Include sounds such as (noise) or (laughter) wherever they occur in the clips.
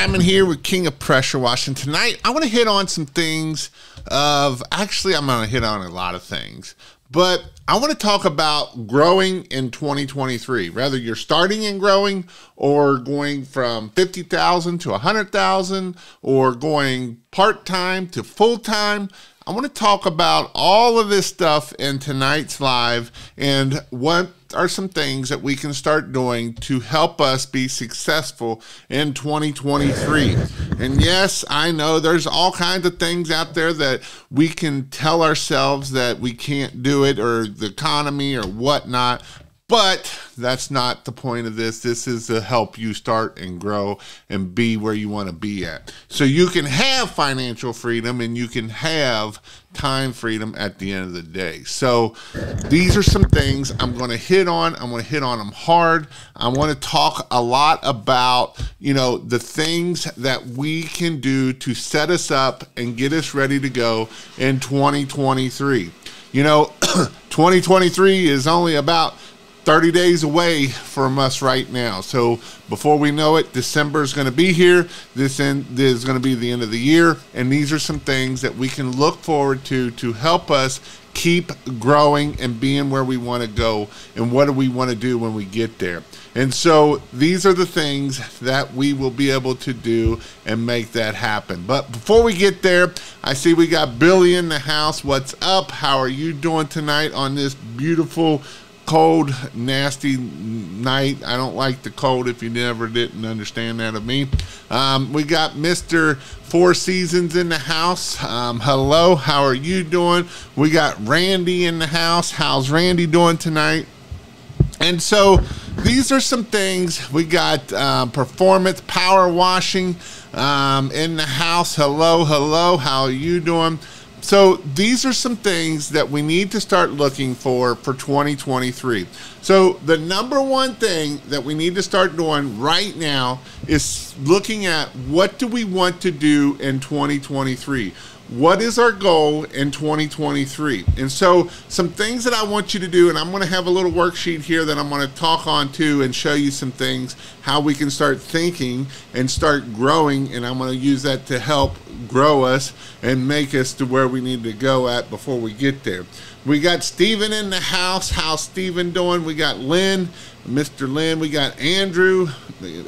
Simon here with King of Pressure Washing. Tonight, I want to hit on some things of actually, I'm going to hit on a lot of things, but I want to talk about growing in 2023. Whether you're starting and growing or going from 50,000 to 100,000 or going part time to full time, I want to talk about all of this stuff in tonight's live and what are some things that we can start doing to help us be successful in 2023. And yes, I know there's all kinds of things out there that we can tell ourselves that we can't do it or the economy or whatnot. But that's not the point of this. This is to help you start and grow and be where you want to be at. So you can have financial freedom and you can have time freedom at the end of the day. So these are some things I'm going to hit on. I'm going to hit on them hard. I want to talk a lot about, you know, the things that we can do to set us up and get us ready to go in 2023. You know, (clears throat) 2023 is only about 30 days away from us right now. So before we know it, December is going to be here. This, end, this is going to be the end of the year. And these are some things that we can look forward to to help us keep growing and being where we want to go and what do we want to do when we get there. And so these are the things that we will be able to do and make that happen. But before we get there, I see we got Billy in the house. What's up? How are you doing tonight on this beautiful cold, nasty night. I don't like the cold if you never didn't understand that of me. Um, we got Mr. Four Seasons in the house. Um, hello, how are you doing? We got Randy in the house. How's Randy doing tonight? And so these are some things. We got um, performance power washing um, in the house. Hello, hello, how are you doing? So these are some things that we need to start looking for for 2023. So the number one thing that we need to start doing right now is looking at what do we want to do in 2023? What is our goal in 2023 and so some things that i want you to do and i'm going to have a little worksheet here that i'm going to talk on to and show you some things how we can start thinking and start growing and i'm going to use that to help grow us and make us to where we need to go at before we get there we got Steven in the house. How's Steven doing? We got Lynn, Mr. Lynn. We got Andrew,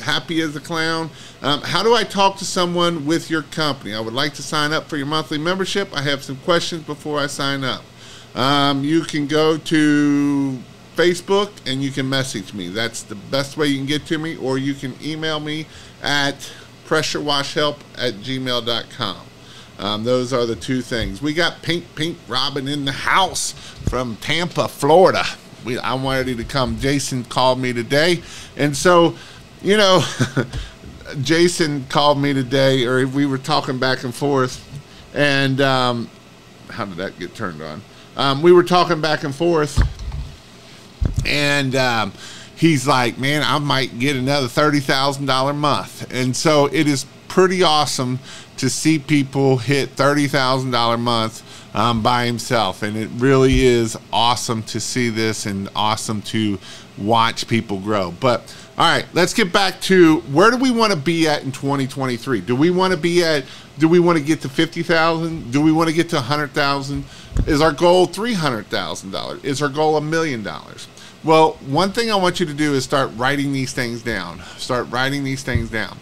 happy as a clown. Um, how do I talk to someone with your company? I would like to sign up for your monthly membership. I have some questions before I sign up. Um, you can go to Facebook and you can message me. That's the best way you can get to me, or you can email me at pressurewashhelp at gmail.com. Um, those are the two things. We got Pink Pink Robin in the house from Tampa, Florida. We, I wanted to come. Jason called me today, and so, you know, (laughs) Jason called me today, or we were talking back and forth, and um, how did that get turned on? Um, we were talking back and forth, and um, he's like, "Man, I might get another thirty thousand dollar month," and so it is pretty awesome to see people hit $30,000 a month um, by himself. And it really is awesome to see this and awesome to watch people grow. But all right, let's get back to where do we want to be at in 2023? Do we want to be at, do we want to get to 50,000? Do we want to get to 100,000? Is our goal $300,000? Is our goal a million dollars? Well, one thing I want you to do is start writing these things down. Start writing these things down.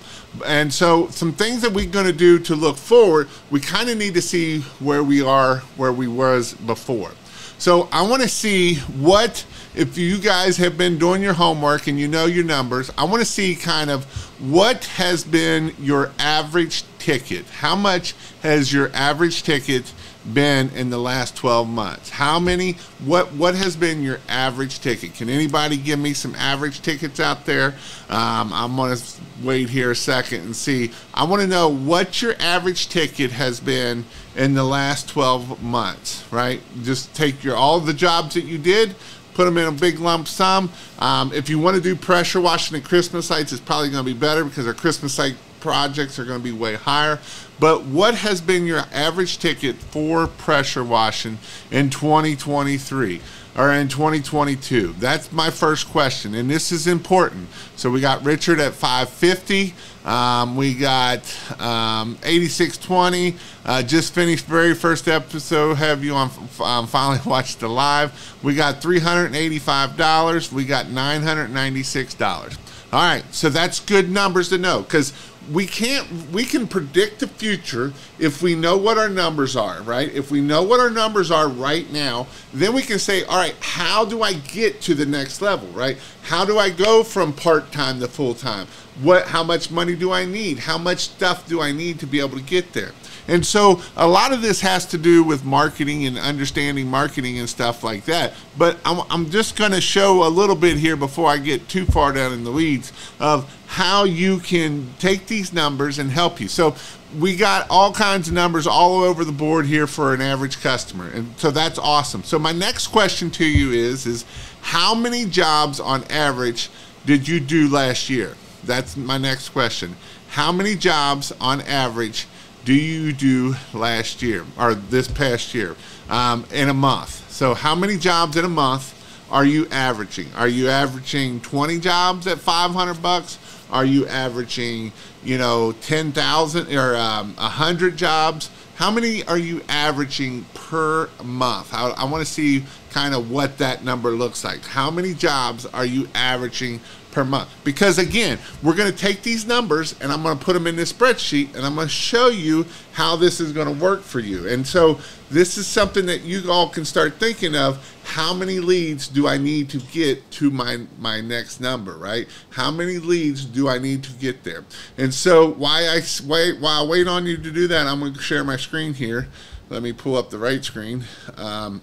And so, some things that we're going to do to look forward, we kind of need to see where we are, where we was before. So, I want to see what, if you guys have been doing your homework and you know your numbers, I want to see kind of what has been your average ticket. How much has your average ticket been in the last 12 months? How many, what, what has been your average ticket? Can anybody give me some average tickets out there? Um, I'm to wait here a second and see. I want to know what your average ticket has been in the last 12 months, right? Just take your, all the jobs that you did, put them in a big lump sum. Um, if you want to do pressure washing and Christmas lights, it's probably going to be better because our Christmas light projects are going to be way higher. But what has been your average ticket for pressure washing in 2023? or in 2022? That's my first question, and this is important. So we got Richard at 550. Um, we got um, 8620. Uh, just finished very first episode. Have you on um, finally (laughs) watched the live? We got $385. We got $996. All right, so that's good numbers to know because we can't we can predict the future if we know what our numbers are right? If we know what our numbers are right now then we can say all right how do i get to the next level right? How do i go from part-time to full-time? What how much money do i need? How much stuff do i need to be able to get there and so a lot of this has to do with marketing and understanding marketing and stuff like that. But I'm, I'm just going to show a little bit here before I get too far down in the weeds of how you can take these numbers and help you. So we got all kinds of numbers all over the board here for an average customer. And so that's awesome. So my next question to you is is how many jobs on average did you do last year? That's my next question. How many jobs on average do you do last year or this past year um, in a month? So, how many jobs in a month are you averaging? Are you averaging 20 jobs at 500 bucks? Are you averaging, you know, 10,000 or um, 100 jobs? How many are you averaging per month? I, I want to see kind of what that number looks like. How many jobs are you averaging per month. Because again, we're going to take these numbers and I'm going to put them in this spreadsheet and I'm going to show you how this is going to work for you. And so this is something that you all can start thinking of. How many leads do I need to get to my, my next number, right? How many leads do I need to get there? And so why I wait, while I wait on you to do that, I'm going to share my screen here. Let me pull up the right screen. Um,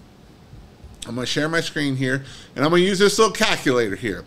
I'm going to share my screen here, and I'm going to use this little calculator here.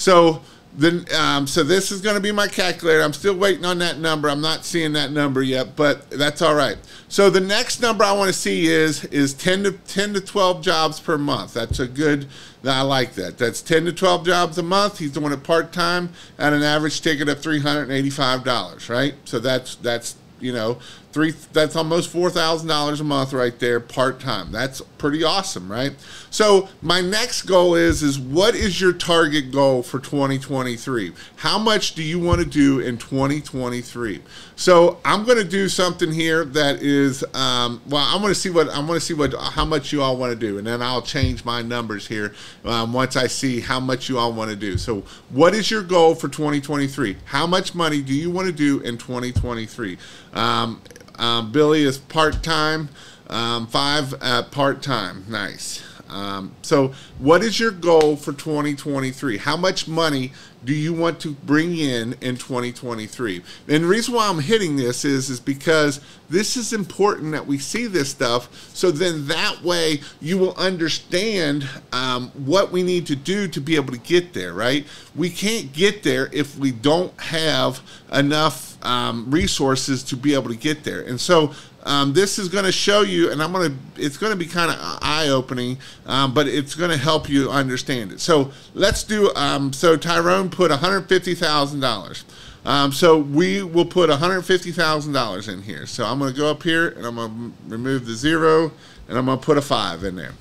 So then, um, so this is going to be my calculator. I'm still waiting on that number. I'm not seeing that number yet, but that's all right. So the next number I want to see is is 10 to 10 to 12 jobs per month. That's a good. I like that. That's 10 to 12 jobs a month. He's doing it part time at an average ticket of $385. Right. So that's that's you know three that's almost four thousand dollars a month right there part-time. That's pretty awesome right? So my next goal is is what is your target goal for 2023 how much do you want to do in 2023 so i'm going to do something here that is um, well i'm going to see what i'm going to see what how much you all want to do and then i'll change my numbers here um, once i see how much you all want to do so what is your goal for 2023 how much money do you want to do in 2023 um, um, Billy is part time, um, five at part time. Nice. Um, so, what is your goal for 2023? How much money do you want to bring in in 2023? And the reason why I'm hitting this is is because this is important that we see this stuff. So then that way you will understand um, what we need to do to be able to get there. Right? We can't get there if we don't have enough um, resources to be able to get there. And so um, this is going to show you, and I'm going to, it's going to be kind of eye opening, um, but it's going to help you understand it. So let's do, um, so Tyrone put $150,000. Um, so we will put $150,000 in here. So I'm going to go up here and I'm going to remove the zero and I'm going to put a five in there.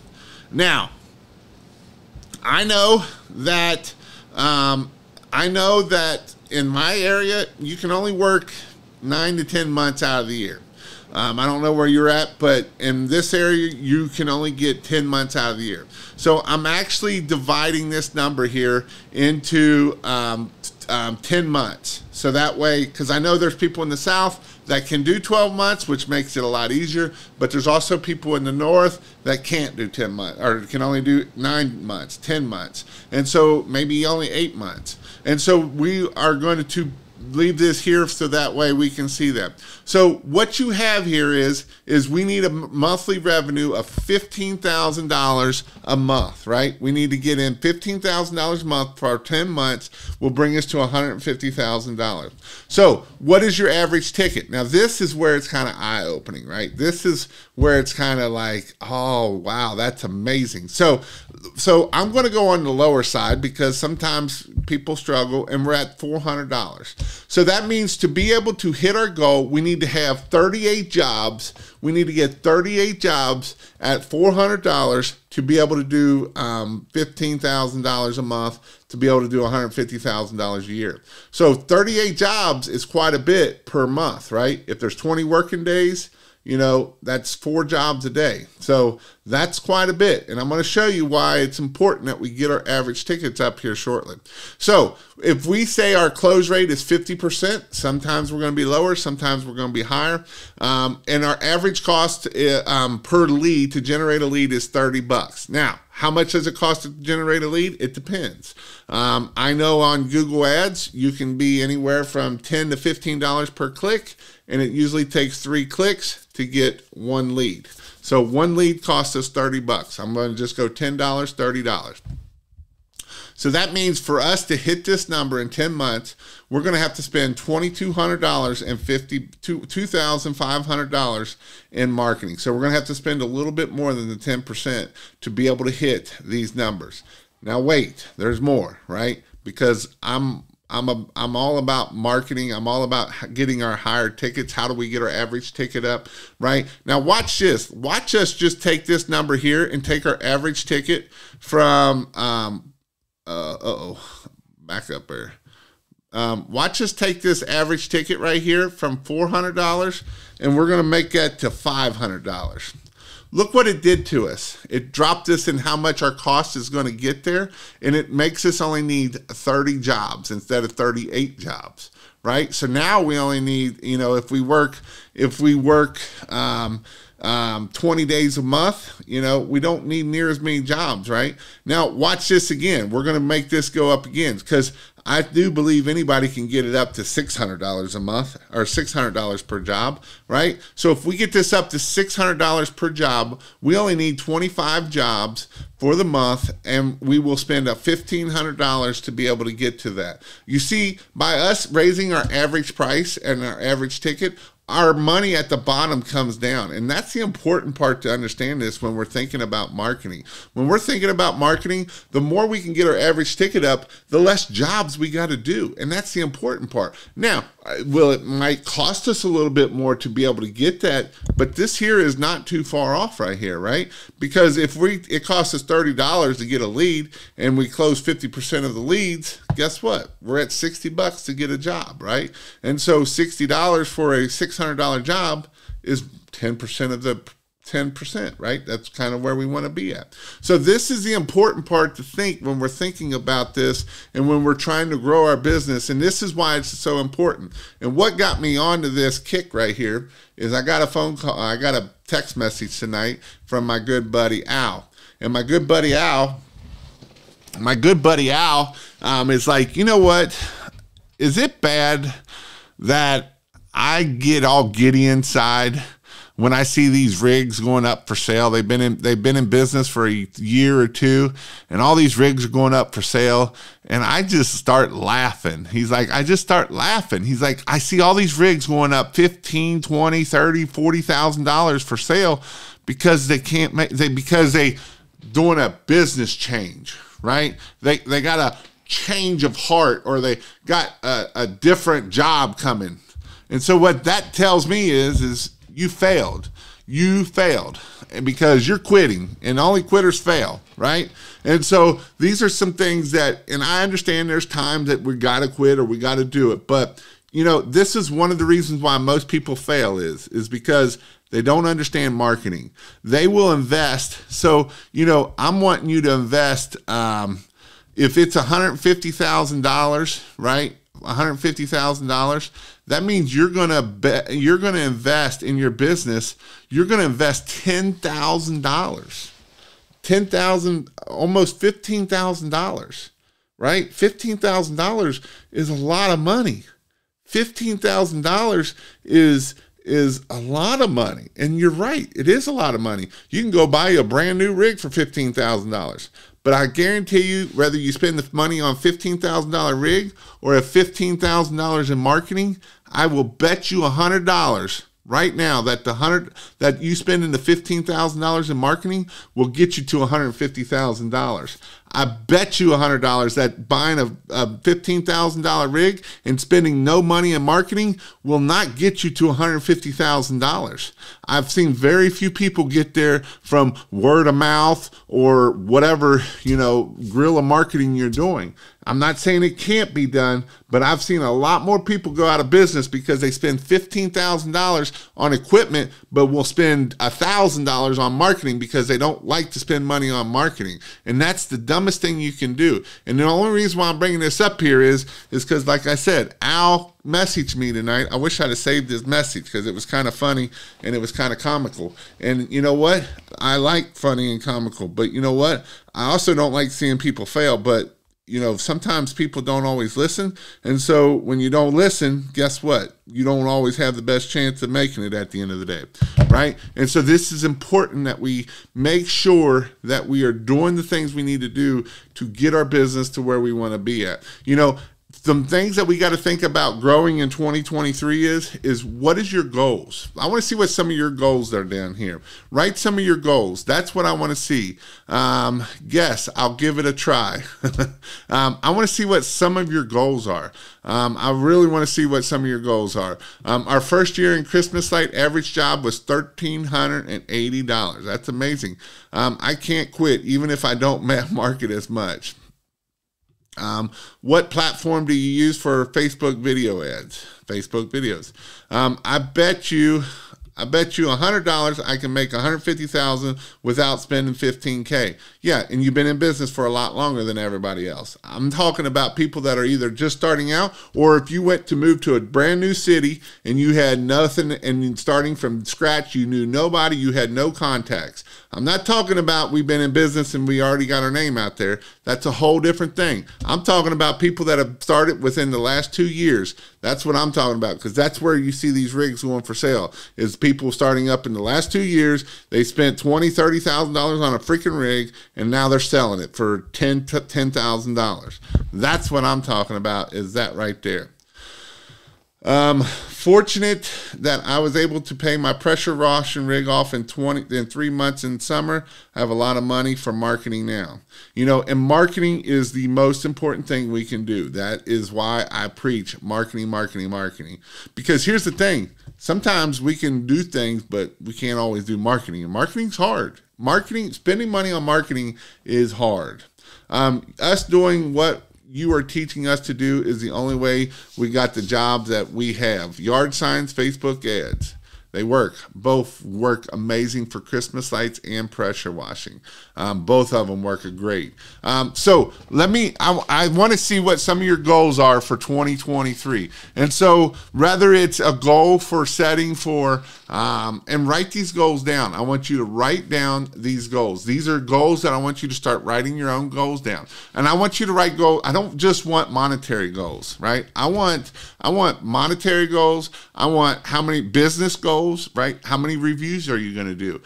Now, I know that, um, I know that in my area, you can only work nine to 10 months out of the year. Um, I don't know where you're at, but in this area, you can only get 10 months out of the year. So I'm actually dividing this number here into um, um, 10 months. So that way, because I know there's people in the South that can do 12 months, which makes it a lot easier. But there's also people in the North that can't do 10 months or can only do nine months, 10 months. And so maybe only eight months. And so we are going to leave this here so that way we can see that. So what you have here is is we need a monthly revenue of $15,000 a month, right? We need to get in $15,000 a month for 10 months will bring us to $150,000. So, what is your average ticket? Now this is where it's kind of eye-opening, right? This is where it's kind of like, "Oh, wow, that's amazing." So, so I'm going to go on the lower side because sometimes people struggle and we're at $400. So that means to be able to hit our goal, we need to have 38 jobs. We need to get 38 jobs at $400 to be able to do um, $15,000 a month, to be able to do $150,000 a year. So 38 jobs is quite a bit per month, right? If there's 20 working days, you know, that's four jobs a day. So that's quite a bit. And I'm going to show you why it's important that we get our average tickets up here shortly. So if we say our close rate is 50%, sometimes we're going to be lower, sometimes we're going to be higher. Um, and our average cost uh, um, per lead to generate a lead is 30 bucks. Now, how much does it cost to generate a lead? It depends. Um, I know on Google Ads, you can be anywhere from 10 to $15 per click, and it usually takes three clicks to get one lead. So one lead costs us 30 bucks. I'm going to just go $10, $30. So that means for us to hit this number in 10 months, we're going to have to spend $2,200 and $2,500 in marketing. So we're going to have to spend a little bit more than the 10% to be able to hit these numbers. Now wait, there's more, right? Because I'm I'm a, I'm all about marketing. I'm all about getting our higher tickets. How do we get our average ticket up? Right now, watch this. Watch us just take this number here and take our average ticket from um, uh oh, back up there. Um, watch us take this average ticket right here from $400 and we're going to make that to $500. Look what it did to us. It dropped us in how much our cost is going to get there, and it makes us only need 30 jobs instead of 38 jobs, right? So now we only need, you know, if we work, if we work, um, um, 20 days a month, you know, we don't need near as many jobs, right? Now, watch this again. We're going to make this go up again because I do believe anybody can get it up to $600 a month or $600 per job, right? So if we get this up to $600 per job, we only need 25 jobs for the month and we will spend a $1,500 to be able to get to that. You see, by us raising our average price and our average ticket, our money at the bottom comes down. And that's the important part to understand this when we're thinking about marketing. When we're thinking about marketing, the more we can get our average ticket up, the less jobs we got to do. And that's the important part. Now, well, it might cost us a little bit more to be able to get that, but this here is not too far off right here, right? Because if we it costs us $30 to get a lead and we close 50% of the leads, guess what? We're at 60 bucks to get a job, right? And so $60 for a $600 job is 10% of the 10%, right? That's kind of where we want to be at. So, this is the important part to think when we're thinking about this and when we're trying to grow our business. And this is why it's so important. And what got me onto this kick right here is I got a phone call, I got a text message tonight from my good buddy Al. And my good buddy Al, my good buddy Al um, is like, you know what? Is it bad that I get all giddy inside? when I see these rigs going up for sale, they've been in they've been in business for a year or two, and all these rigs are going up for sale, and I just start laughing. He's like, I just start laughing. He's like, I see all these rigs going up 15, 20, 30, 40,000 dollars for sale because they can't make they because they doing a business change, right? They they got a change of heart or they got a, a different job coming. And so what that tells me is is you failed. You failed because you're quitting and only quitters fail, right? And so these are some things that, and I understand there's times that we got to quit or we got to do it, but you know, this is one of the reasons why most people fail is is because they don't understand marketing. They will invest. So, you know, I'm wanting you to invest um, if it's $150,000, right? $150,000, that means you're going to you're going to invest in your business, you're going to invest $10,000. 10,000 almost $15,000, right? $15,000 is a lot of money. $15,000 is is a lot of money. And you're right, it is a lot of money. You can go buy a brand new rig for $15,000. But I guarantee you, whether you spend the money on $15,000 rig or a $15,000 in marketing, I will bet you $100 right now that the hundred that you spend in the fifteen thousand dollars in marketing will get you to one hundred fifty thousand dollars. I bet you $100 that buying a, a $15,000 rig and spending no money in marketing will not get you to $150,000. I've seen very few people get there from word of mouth or whatever, you know, guerrilla marketing you're doing. I'm not saying it can't be done, but I've seen a lot more people go out of business because they spend $15,000 on equipment, but will spend $1,000 on marketing because they don't like to spend money on marketing. And that's the dumbest thing you can do. And the only reason why I'm bringing this up here is, is because, like I said, Al messaged me tonight. I wish I'd have saved his message because it was kind of funny and it was kind of comical. And you know what? I like funny and comical, but you know what? I also don't like seeing people fail, but you know, sometimes people don't always listen. And so when you don't listen, guess what? You don't always have the best chance of making it at the end of the day, right? And so this is important that we make sure that we are doing the things we need to do to get our business to where we want to be at. You know, some things that we got to think about growing in 2023 is is what is your goals? I want to see what some of your goals are down here. Write some of your goals. That's what i want to see. Um, yes i'll give it a try. (laughs) Um, i want to see what some of your goals are. Um, i really want to see what some of your goals are. Um, our first year in christmas light average job was $1380 that's amazing. Um, i can't quit even if i don't (laughs) market as much um, what platform do you use for Facebook video ads? Facebook videos. Um, I bet you I bet you $100 I can make 150,000 without spending 15k. Yeah, and you've been in business for a lot longer than everybody else. I'm talking about people that are either just starting out or if you went to move to a brand new city and you had nothing and starting from scratch, you knew nobody, you had no contacts. I'm not talking about we've been in business and we already got our name out there. That's a whole different thing. I'm talking about people that have started within the last 2 years. That's what I'm talking about because that's where you see these rigs going for sale. Is people starting up in the last 2 years, they spent 20, 30,000 dollars on a freaking rig and now they're selling it for 10 $10,000. That's what I'm talking about is that right there. Um, fortunate that I was able to pay my pressure washing rig off in 20 in three months in summer. I have a lot of money for marketing now. You know, and marketing is the most important thing we can do. That is why I preach marketing, marketing, marketing. Because here's the thing: sometimes we can do things, but we can't always do marketing. And marketing's hard. Marketing, spending money on marketing is hard. Um, us doing what you are teaching us to do is the only way we got the jobs that we have. Yard signs, Facebook ads. They work. Both work amazing for Christmas lights and pressure washing. Um, both of them work great. Um, so let me, I, I want to see what some of your goals are for 2023. And so whether it's a goal for setting for, um, and write these goals down. I want you to write down these goals. These are goals that I want you to start writing your own goals down. And I want you to write goals. I don't just want monetary goals, right? I want, I want monetary goals. I want how many business goals, right? How many reviews are you going to do?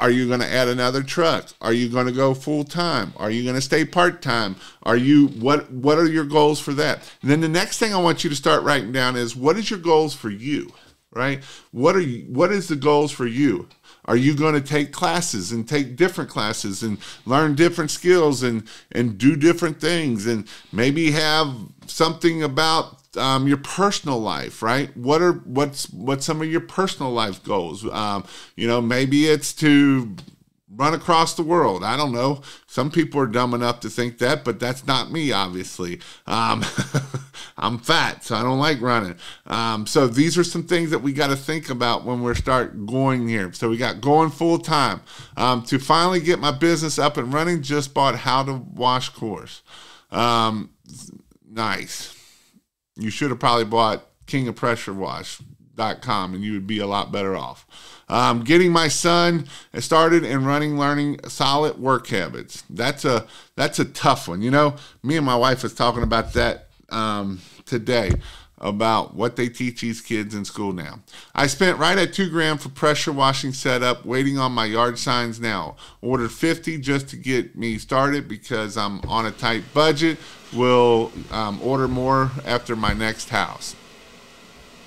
Are you going to add another truck? Are you going to go full time? Are you going to stay part time? Are you what what are your goals for that? And then the next thing I want you to start writing down is what is your goals for you? Right? What are you what is the goals for you? Are you going to take classes and take different classes and learn different skills and and do different things and maybe have something about um, your personal life, right? What are what's what some of your personal life goals? Um, you know, maybe it's to run across the world. I don't know. Some people are dumb enough to think that, but that's not me, obviously. Um, (laughs) I'm fat, so I don't like running. Um, so these are some things that we got to think about when we start going here. So we got going full time. Um, to finally get my business up and running, just bought How to Wash course. Um, nice. You should have probably bought King of Pressure Wash.com and you would be a lot better off. Um, getting my son started and running, learning solid work habits. That's a that's a tough one. You know, me and my wife was talking about that um, today about what they teach these kids in school now. I spent right at two grand for pressure washing setup, waiting on my yard signs now. Ordered 50 just to get me started because I'm on a tight budget. Will um, order more after my next house.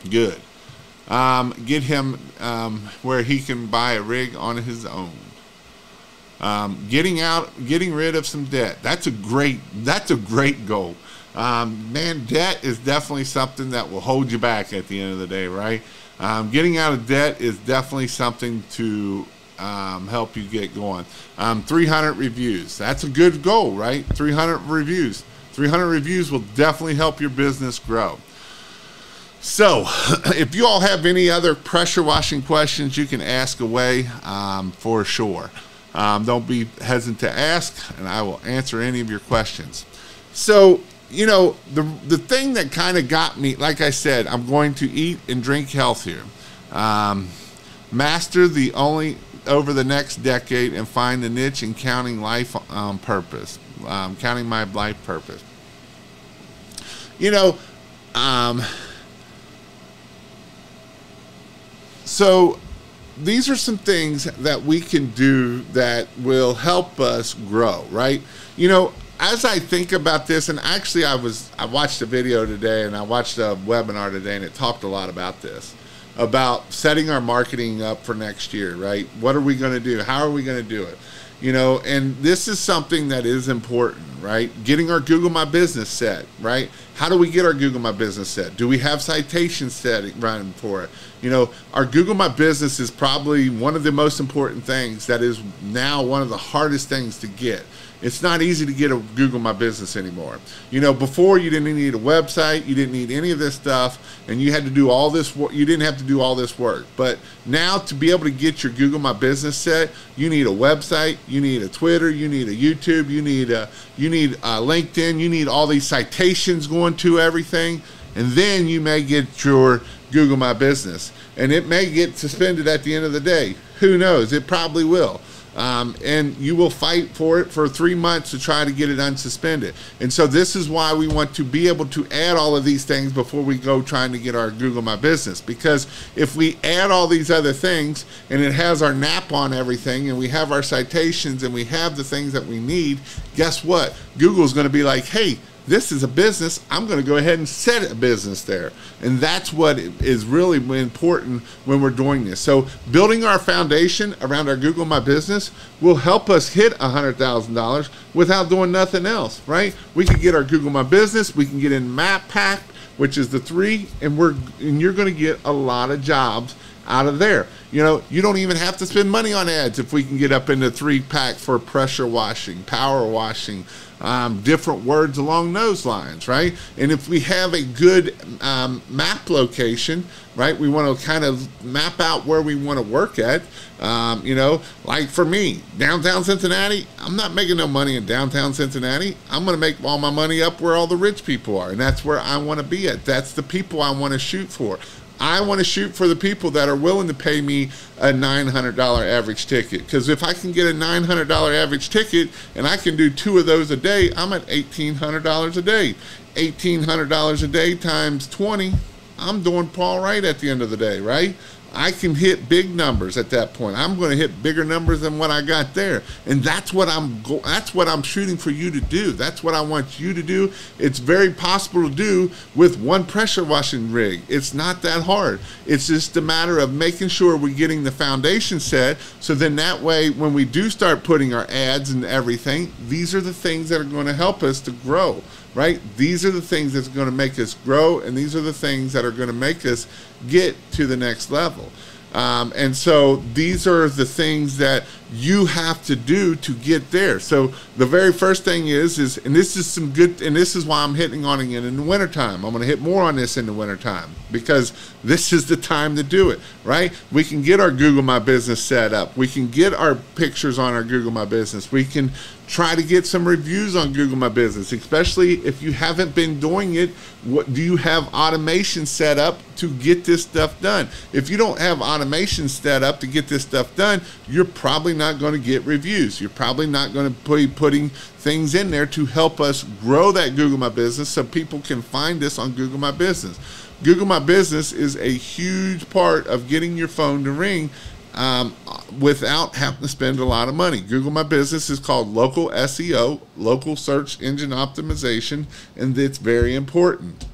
Good um, get him um, where he can buy a rig on his own. Um, getting out, getting rid of some debt. That's a great. That's a great goal. Um, man, debt is definitely something that will hold you back at the end of the day, right? Um, getting out of debt is definitely something to um, help you get going. Um, 300 reviews. That's a good goal, right? 300 reviews. 300 reviews will definitely help your business grow. So, (clears throat) if you all have any other pressure washing questions, you can ask away um, for sure. Um, don't be hesitant to ask, and I will answer any of your questions. So, you know, the the thing that kind of got me, like I said, I'm going to eat and drink healthier. Um, master the only over the next decade and find the niche in counting life um, purpose, um, counting my life purpose. You know, um, so these are some things that we can do that will help us grow, right? You know, as I think about this, and actually, I was I watched a video today and I watched a webinar today, and it talked a lot about this about setting our marketing up for next year, right? What are we going to do? How are we going to do it? You know, and this is something that is important, right? Getting our Google My Business set, right? How do we get our Google My Business set? Do we have citations set running for it? You know, our Google My Business is probably one of the most important things that is now one of the hardest things to get it's not easy to get a Google My Business anymore. You know, before you didn't need a website, you didn't need any of this stuff, and you had to do all this work. You didn't have to do all this work. But now to be able to get your Google My Business set, you need a website, you need a Twitter, you need a YouTube, you need a you need a LinkedIn, you need all these citations going to everything, and then you may get your Google My Business, and it may get suspended at the end of the day. Who knows? It probably will. Um, and you will fight for it for three months to try to get it unsuspended. And so this is why we want to be able to add all of these things before we go trying to get our Google My Business. Because if we add all these other things and it has our NAP on everything and we have our citations and we have the things that we need, guess what? Google's going to be like, hey, this is a business. I'm going to go ahead and set a business there. And that's what is really important when we're doing this. So, building our foundation around our Google My Business will help us hit $100,000 without doing nothing else, right? We can get our Google My Business, we can get in Map Pack, which is the three, and we're and you're going to get a lot of jobs out of there. You know, you don't even have to spend money on ads if we can get up into three pack for pressure washing, power washing, um, different words along those lines, right? And if we have a good um, map location, right, we want to kind of map out where we want to work at. Um, you know, like for me, downtown Cincinnati, I'm not making no money in downtown Cincinnati. I'm going to make all my money up where all the rich people are, and that's where I want to be at. That's the people I want to shoot for. I want to shoot for the people that are willing to pay me a $900 average ticket. Because if I can get a $900 average ticket and I can do two of those a day, I'm at $1,800 a day. $1,800 a day times 20, I'm doing Paul right at the end of the day, right? I can hit big numbers at that point. I'm going to hit bigger numbers than what I got there, and that's what I'm go- that's what I'm shooting for you to do. That's what I want you to do. It's very possible to do with one pressure washing rig. It's not that hard. It's just a matter of making sure we're getting the foundation set. So then that way, when we do start putting our ads and everything, these are the things that are going to help us to grow right? These are the things that's going to make us grow, and these are the things that are going to make us get to the next level. Um, and so these are the things that you have to do to get there. So the very first thing is is and this is some good and this is why I'm hitting on it in the wintertime. I'm gonna hit more on this in the wintertime because this is the time to do it, right? We can get our Google My Business set up. We can get our pictures on our Google My Business. We can try to get some reviews on Google My Business, especially if you haven't been doing it. What do you have automation set up to get this stuff done? If you don't have automation set up to get this stuff done, you're probably not going to get reviews. You're probably not going to be putting things in there to help us grow that Google My Business so people can find us on Google My Business. Google My Business is a huge part of getting your phone to ring um, without having to spend a lot of money. Google My Business is called local SEO, local search engine optimization, and it's very important.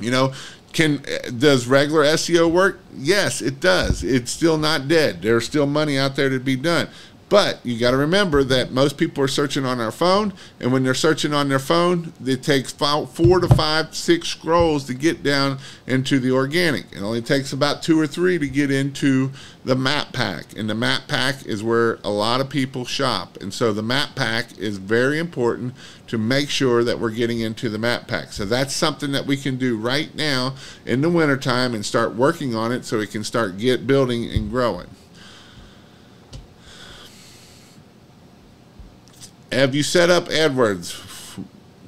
You know, can does regular SEO work? Yes, it does. It's still not dead. There's still money out there to be done. But you got to remember that most people are searching on their phone, and when they're searching on their phone, it takes five, four to five, six scrolls to get down into the organic. It only takes about two or three to get into the map pack, and the map pack is where a lot of people shop. And so the map pack is very important to make sure that we're getting into the map pack. So that's something that we can do right now in the wintertime and start working on it so we can start get building and growing. Have you set up AdWords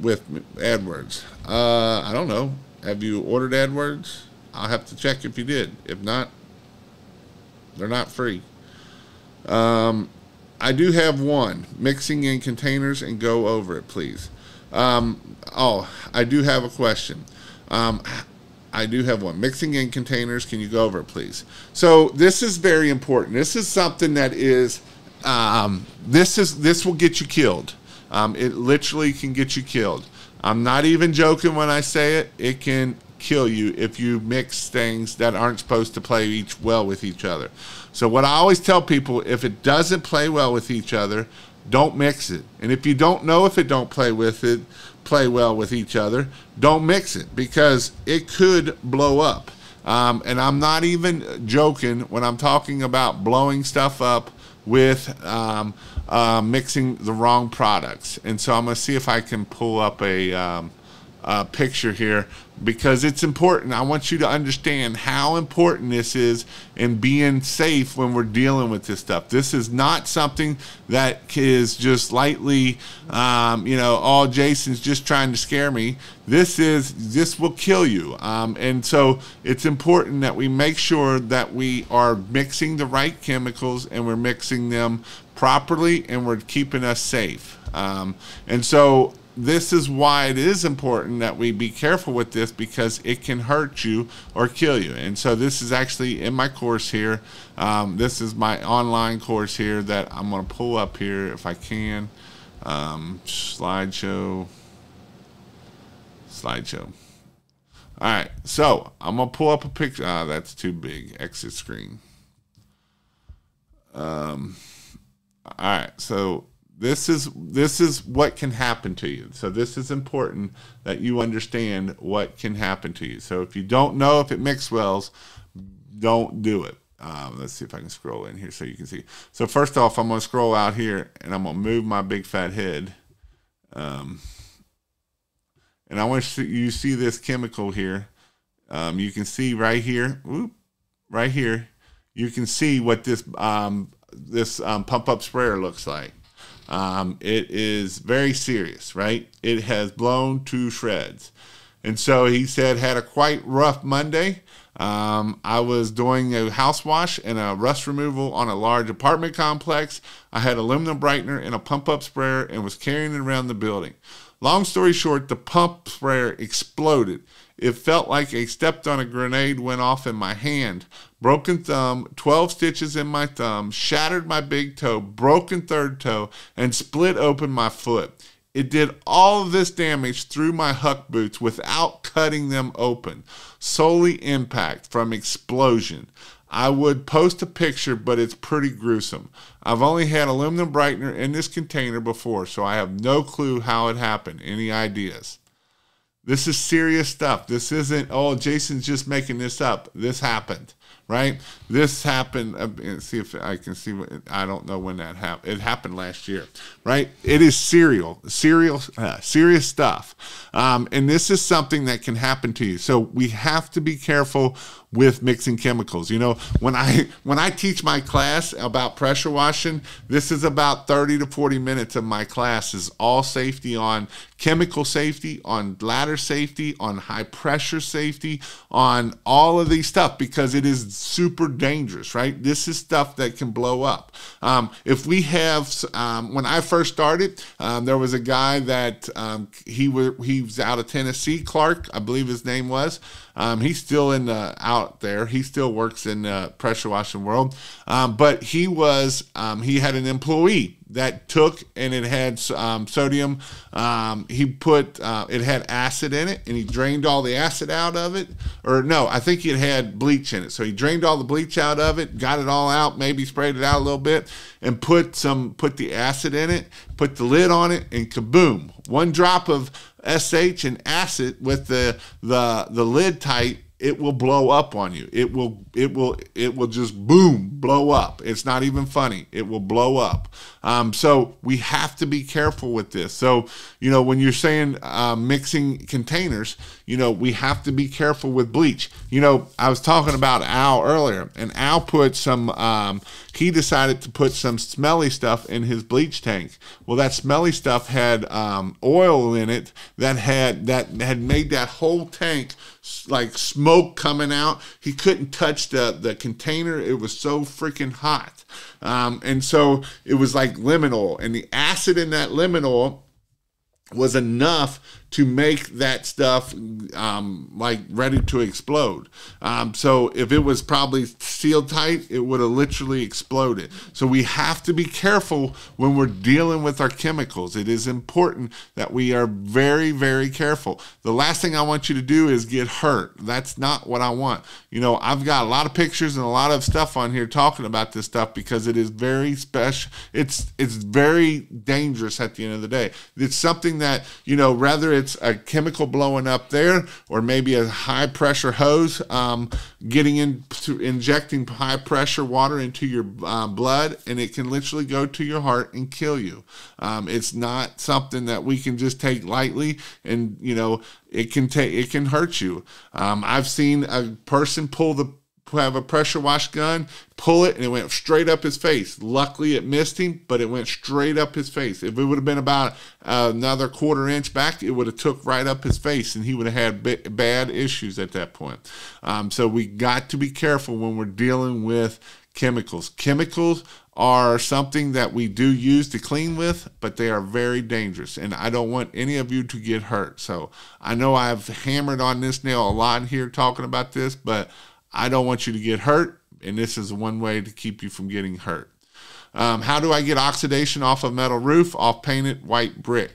with AdWords? Uh, I don't know. Have you ordered AdWords? I'll have to check if you did. If not, they're not free. Um, I do have one mixing in containers and go over it, please. Um, oh, I do have a question. Um, I do have one mixing in containers. Can you go over it, please? So this is very important. This is something that is um, this is this will get you killed. Um, it literally can get you killed. I'm not even joking when I say it. It can kill you if you mix things that aren't supposed to play each well with each other. So what I always tell people, if it doesn't play well with each other, don't mix it. And if you don't know if it don't play with it, play well with each other, don't mix it because it could blow up. Um, and I'm not even joking when I'm talking about blowing stuff up with um, uh, mixing the wrong products. And so I'm going to see if I can pull up a, um, a picture here because it's important. I want you to understand how important this is in being safe when we're dealing with this stuff. This is not something that is just lightly, um, you know, oh, Jason's just trying to scare me. This is, this will kill you. Um, and so it's important that we make sure that we are mixing the right chemicals and we're mixing them properly and we're keeping us safe. Um, and so this is why it is important that we be careful with this because it can hurt you or kill you. And so this is actually in my course here. Um, this is my online course here that I'm going to pull up here if I can. Um, slideshow. Slideshow. All right, so I'm gonna pull up a picture. Ah, that's too big. Exit screen. Um, all right, so this is this is what can happen to you. So this is important that you understand what can happen to you. So if you don't know if it mix wells don't do it. Um, let's see if I can scroll in here so you can see. So first off I'm going to scroll out here and I'm going to move my big fat head. Um, and I want you to see, see this chemical here. Um, you can see right here whoop, right here you can see what this um, this um, pump up sprayer looks like um, it is very serious, right? It has blown to shreds. And so he said, had a quite rough Monday. Um, I was doing a house wash and a rust removal on a large apartment complex. I had aluminum brightener and a pump up sprayer and was carrying it around the building. Long story short, the pump sprayer exploded. It felt like a stepped on a grenade went off in my hand. Broken thumb, 12 stitches in my thumb, shattered my big toe, broken third toe, and split open my foot. It did all of this damage through my Huck boots without cutting them open. Solely impact from explosion. I would post a picture, but it's pretty gruesome. I've only had aluminum brightener in this container before, so I have no clue how it happened. Any ideas? This is serious stuff. This isn't, oh, Jason's just making this up. This happened, right? This happened. Uh, see if I can see. I don't know when that happened. It happened last year, right? It is serial, serial, uh, serious stuff. Um, and this is something that can happen to you. So we have to be careful with mixing chemicals. You know, when I when I teach my class about pressure washing, this is about 30 to 40 minutes of my class is all safety on chemical safety, on ladder safety, on high pressure safety, on all of these stuff because it is super dangerous, right? This is stuff that can blow up. Um, if we have, um, when I first started, um, there was a guy that um, he was he was out of Tennessee, Clark, I believe his name was. Um, he's still in the out there. He still works in the pressure washing world. Um, but he was um, he had an employee that took and it had um, sodium. Um, he put uh, it had acid in it, and he drained all the acid out of it. Or no, I think it had bleach in it. So he drained all the bleach out of it, got it all out, maybe sprayed it out a little bit, and put some put the acid in it, put the lid on it, and kaboom! One drop of SH and acid with the the the lid tight it will blow up on you. It will it will it will just boom blow up. It's not even funny. It will blow up. Um, so we have to be careful with this. So you know when you're saying uh, mixing containers, you know we have to be careful with bleach. You know I was talking about Al earlier, and Al put some. Um, he decided to put some smelly stuff in his bleach tank. Well, that smelly stuff had um, oil in it that had that had made that whole tank like smoke coming out. He couldn't touch the the container. It was so freaking hot, um, and so it was like lemon oil, and the acid in that lemon oil was enough to make that stuff um, like ready to explode. Um, so if it was probably sealed tight, it would have literally exploded. So we have to be careful when we're dealing with our chemicals. It is important that we are very, very careful. The last thing I want you to do is get hurt. That's not what I want. You know, I've got a lot of pictures and a lot of stuff on here talking about this stuff because it is very special. It's it's very dangerous at the end of the day. It's something that, you know, rather it's a chemical blowing up there, or maybe a high pressure hose um, getting into injecting high pressure water into your uh, blood, and it can literally go to your heart and kill you. Um, it's not something that we can just take lightly, and you know it can take it can hurt you. Um, I've seen a person pull the have a pressure wash gun, pull it, and it went straight up his face. Luckily, it missed him, but it went straight up his face. If it would have been about uh, another quarter inch back, it would have took right up his face, and he would have had b- bad issues at that point. Um, so we got to be careful when we're dealing with chemicals. Chemicals are something that we do use to clean with, but they are very dangerous. And I don't want any of you to get hurt. So I know I've hammered on this nail a lot here talking about this, but I don't want you to get hurt, and this is one way to keep you from getting hurt. Um, how do I get oxidation off a metal roof? Off painted white brick.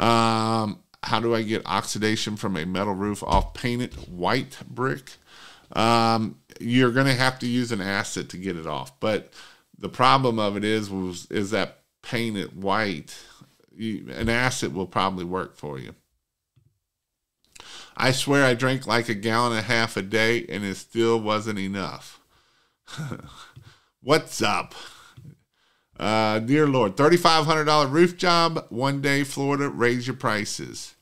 Um, how do I get oxidation from a metal roof off painted white brick? Um, you're going to have to use an acid to get it off. But the problem of it is, was, is that painted white, you, an acid will probably work for you. I swear I drank like a gallon and a half a day and it still wasn't enough. (laughs) What's up? Uh, dear Lord, $3,500 roof job, one day, Florida, raise your prices.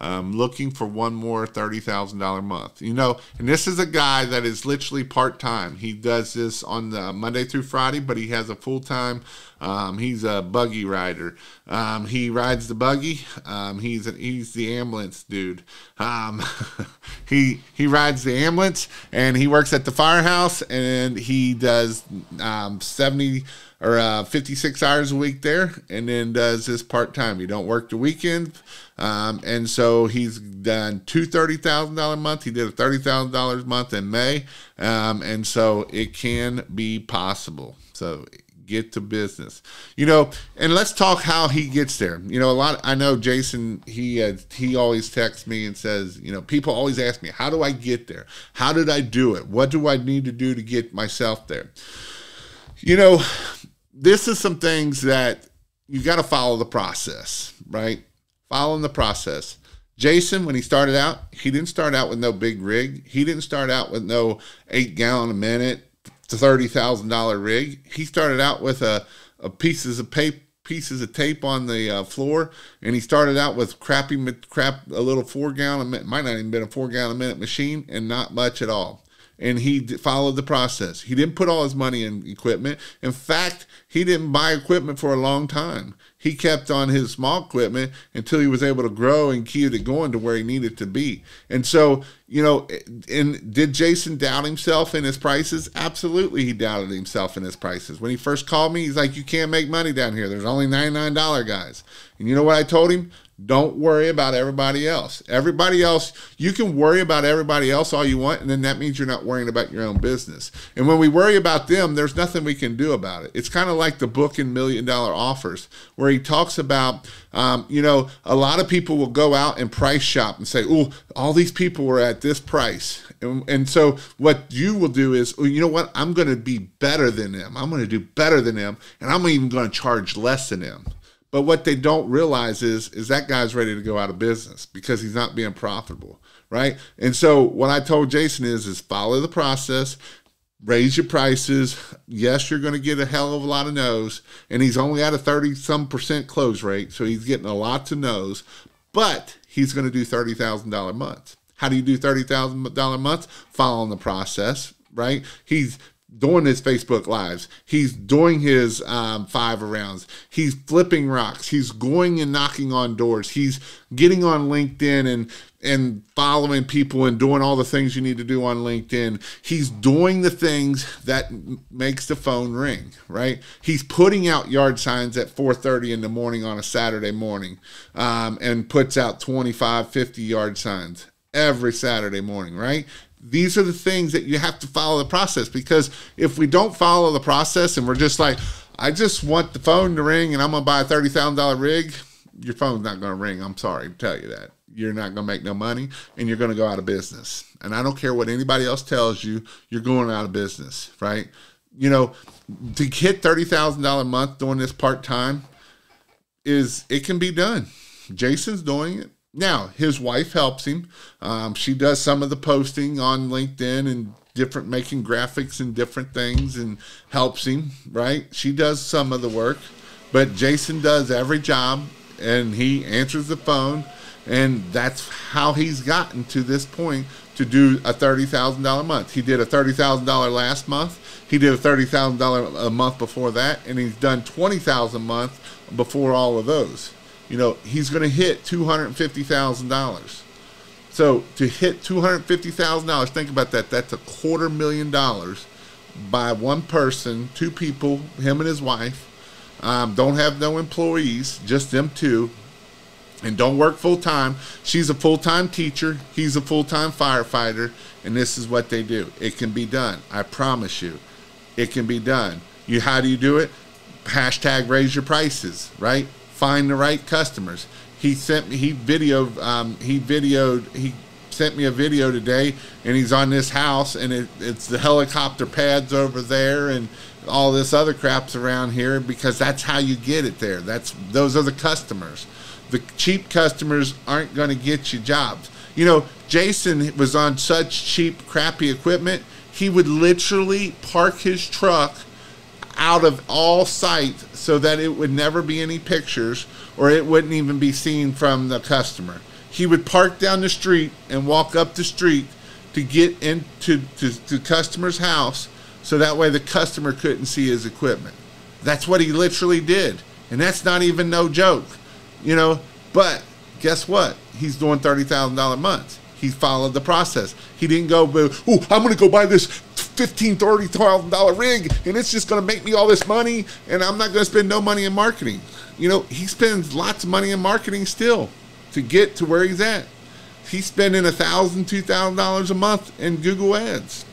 Um, looking for one more $30,000 month. You know, and this is a guy that is literally part time. He does this on the Monday through Friday, but he has a full time. Um, he's a buggy rider. Um, he rides the buggy. Um, he's a, he's the ambulance dude. Um, (laughs) he he rides the ambulance and he works at the firehouse and he does um, 70 or uh, 56 hours a week there and then does this part time. He don't work the weekend. Um, and so he's done two thirty thousand dollar month. He did a thirty thousand dollars month in May, um, and so it can be possible. So get to business, you know. And let's talk how he gets there. You know, a lot. I know Jason. He uh, he always texts me and says, you know, people always ask me, how do I get there? How did I do it? What do I need to do to get myself there? You know, this is some things that you got to follow the process, right? following the process. Jason, when he started out, he didn't start out with no big rig. He didn't start out with no eight gallon a minute, thirty thousand dollar rig. He started out with a, a pieces of paper pieces of tape on the uh, floor, and he started out with crappy crap a little four gallon a minute, might not even been a four gallon a minute machine, and not much at all. And he followed the process. He didn't put all his money in equipment. In fact, he didn't buy equipment for a long time he kept on his small equipment until he was able to grow and keep it going to where he needed to be. And so, you know, eh, and did Jason doubt himself in his prices? Absolutely, he doubted himself in his prices. When he first called me, he's like, "You can't make money down here. There's only ninety nine dollar guys." And you know what I told him? Don't worry about everybody else. Everybody else, you can worry about everybody else all you want, and then that means you're not worrying about your own business. And when we worry about them, there's nothing we can do about it. It's kind of like the book in Million Dollar Offers, where he talks about, um, you know, a lot of people will go out and price shop and say, oh, all these people were at this price. And, and so what you will do is, you know what? I'm going to be better than them. I'm going to do better than them, and I'm even going to charge less than them. But what they don't realize is is that guy's ready to go out of business because he's not being profitable, right? And so what I told Jason is is follow the process, raise your prices. Yes, you're going to get a hell of a lot of no's, and he's only at a 30 some percent close rate, so he's getting a lot of no's, but he's going to do $30,000 months. How do you do $30,000 months? Following the process, right? He's doing his Facebook lives. He's doing his um, five rounds. He's flipping rocks. He's going and knocking on doors. He's getting on LinkedIn and and following people and doing all the things you need to do on LinkedIn. He's doing the things that makes the phone ring, right? He's putting out yard signs at 4:30 in the morning on a Saturday morning, um, and puts out 25, 50 yard signs every Saturday morning, right? These are the things that you have to follow the process because if we don't follow the process and we're just like, I just want the phone to ring and I'm gonna buy a thirty thousand dollar rig, your phone's not gonna ring. I'm sorry to tell you that. You're not gonna make no money and you're gonna go out of business. And I don't care what anybody else tells you, you're going out of business, right? You know, to hit thirty thousand dollar a month doing this part time is it can be done. Jason's doing it. Now, his wife helps him. Um, she does some of the posting on LinkedIn and different making graphics and different things and helps him, right? She does some of the work, but Jason does every job and he answers the phone. And that's how he's gotten to this point to do a $30,000 a month. He did a $30,000 last month. He did a $30,000 a month before that. And he's done 20,000 a month before all of those you know, he's going to hit $250,000. So to hit $250,000, think about that. That's a quarter million dollars by one person, two people, him and his wife. Um, don't have no employees, just them two. And don't work full time. She's a full time teacher. He's a full time firefighter. And this is what they do. It can be done. I promise you. It can be done. You how do you do it? Hashtag raise your prices, right? Find the right customers. He sent me, he videoed, um, he videoed, he sent me a video today and he's on this house and it, it's the helicopter pads over there and all this other crap's around here because that's how you get it there. That's those are the customers. The cheap customers aren't going to get you jobs. You know, Jason was on such cheap, crappy equipment. He would literally park his truck out of all sight so that it would never be any pictures or it wouldn't even be seen from the customer. He would park down the street and walk up the street to get into to, to customer's house so that way the customer couldn't see his equipment. That's what he literally did. And that's not even no joke. You know, but guess what? He's doing $30,000 months. He followed the process. He didn't go, oh, I'm going to go buy this fifteen, thirty thousand dollar rig, and it's just going to make me all this money, and I'm not going to spend no money in marketing. You know, he spends lots of money in marketing still to get to where he's at. He's spending a thousand, two thousand dollars a month in Google Ads,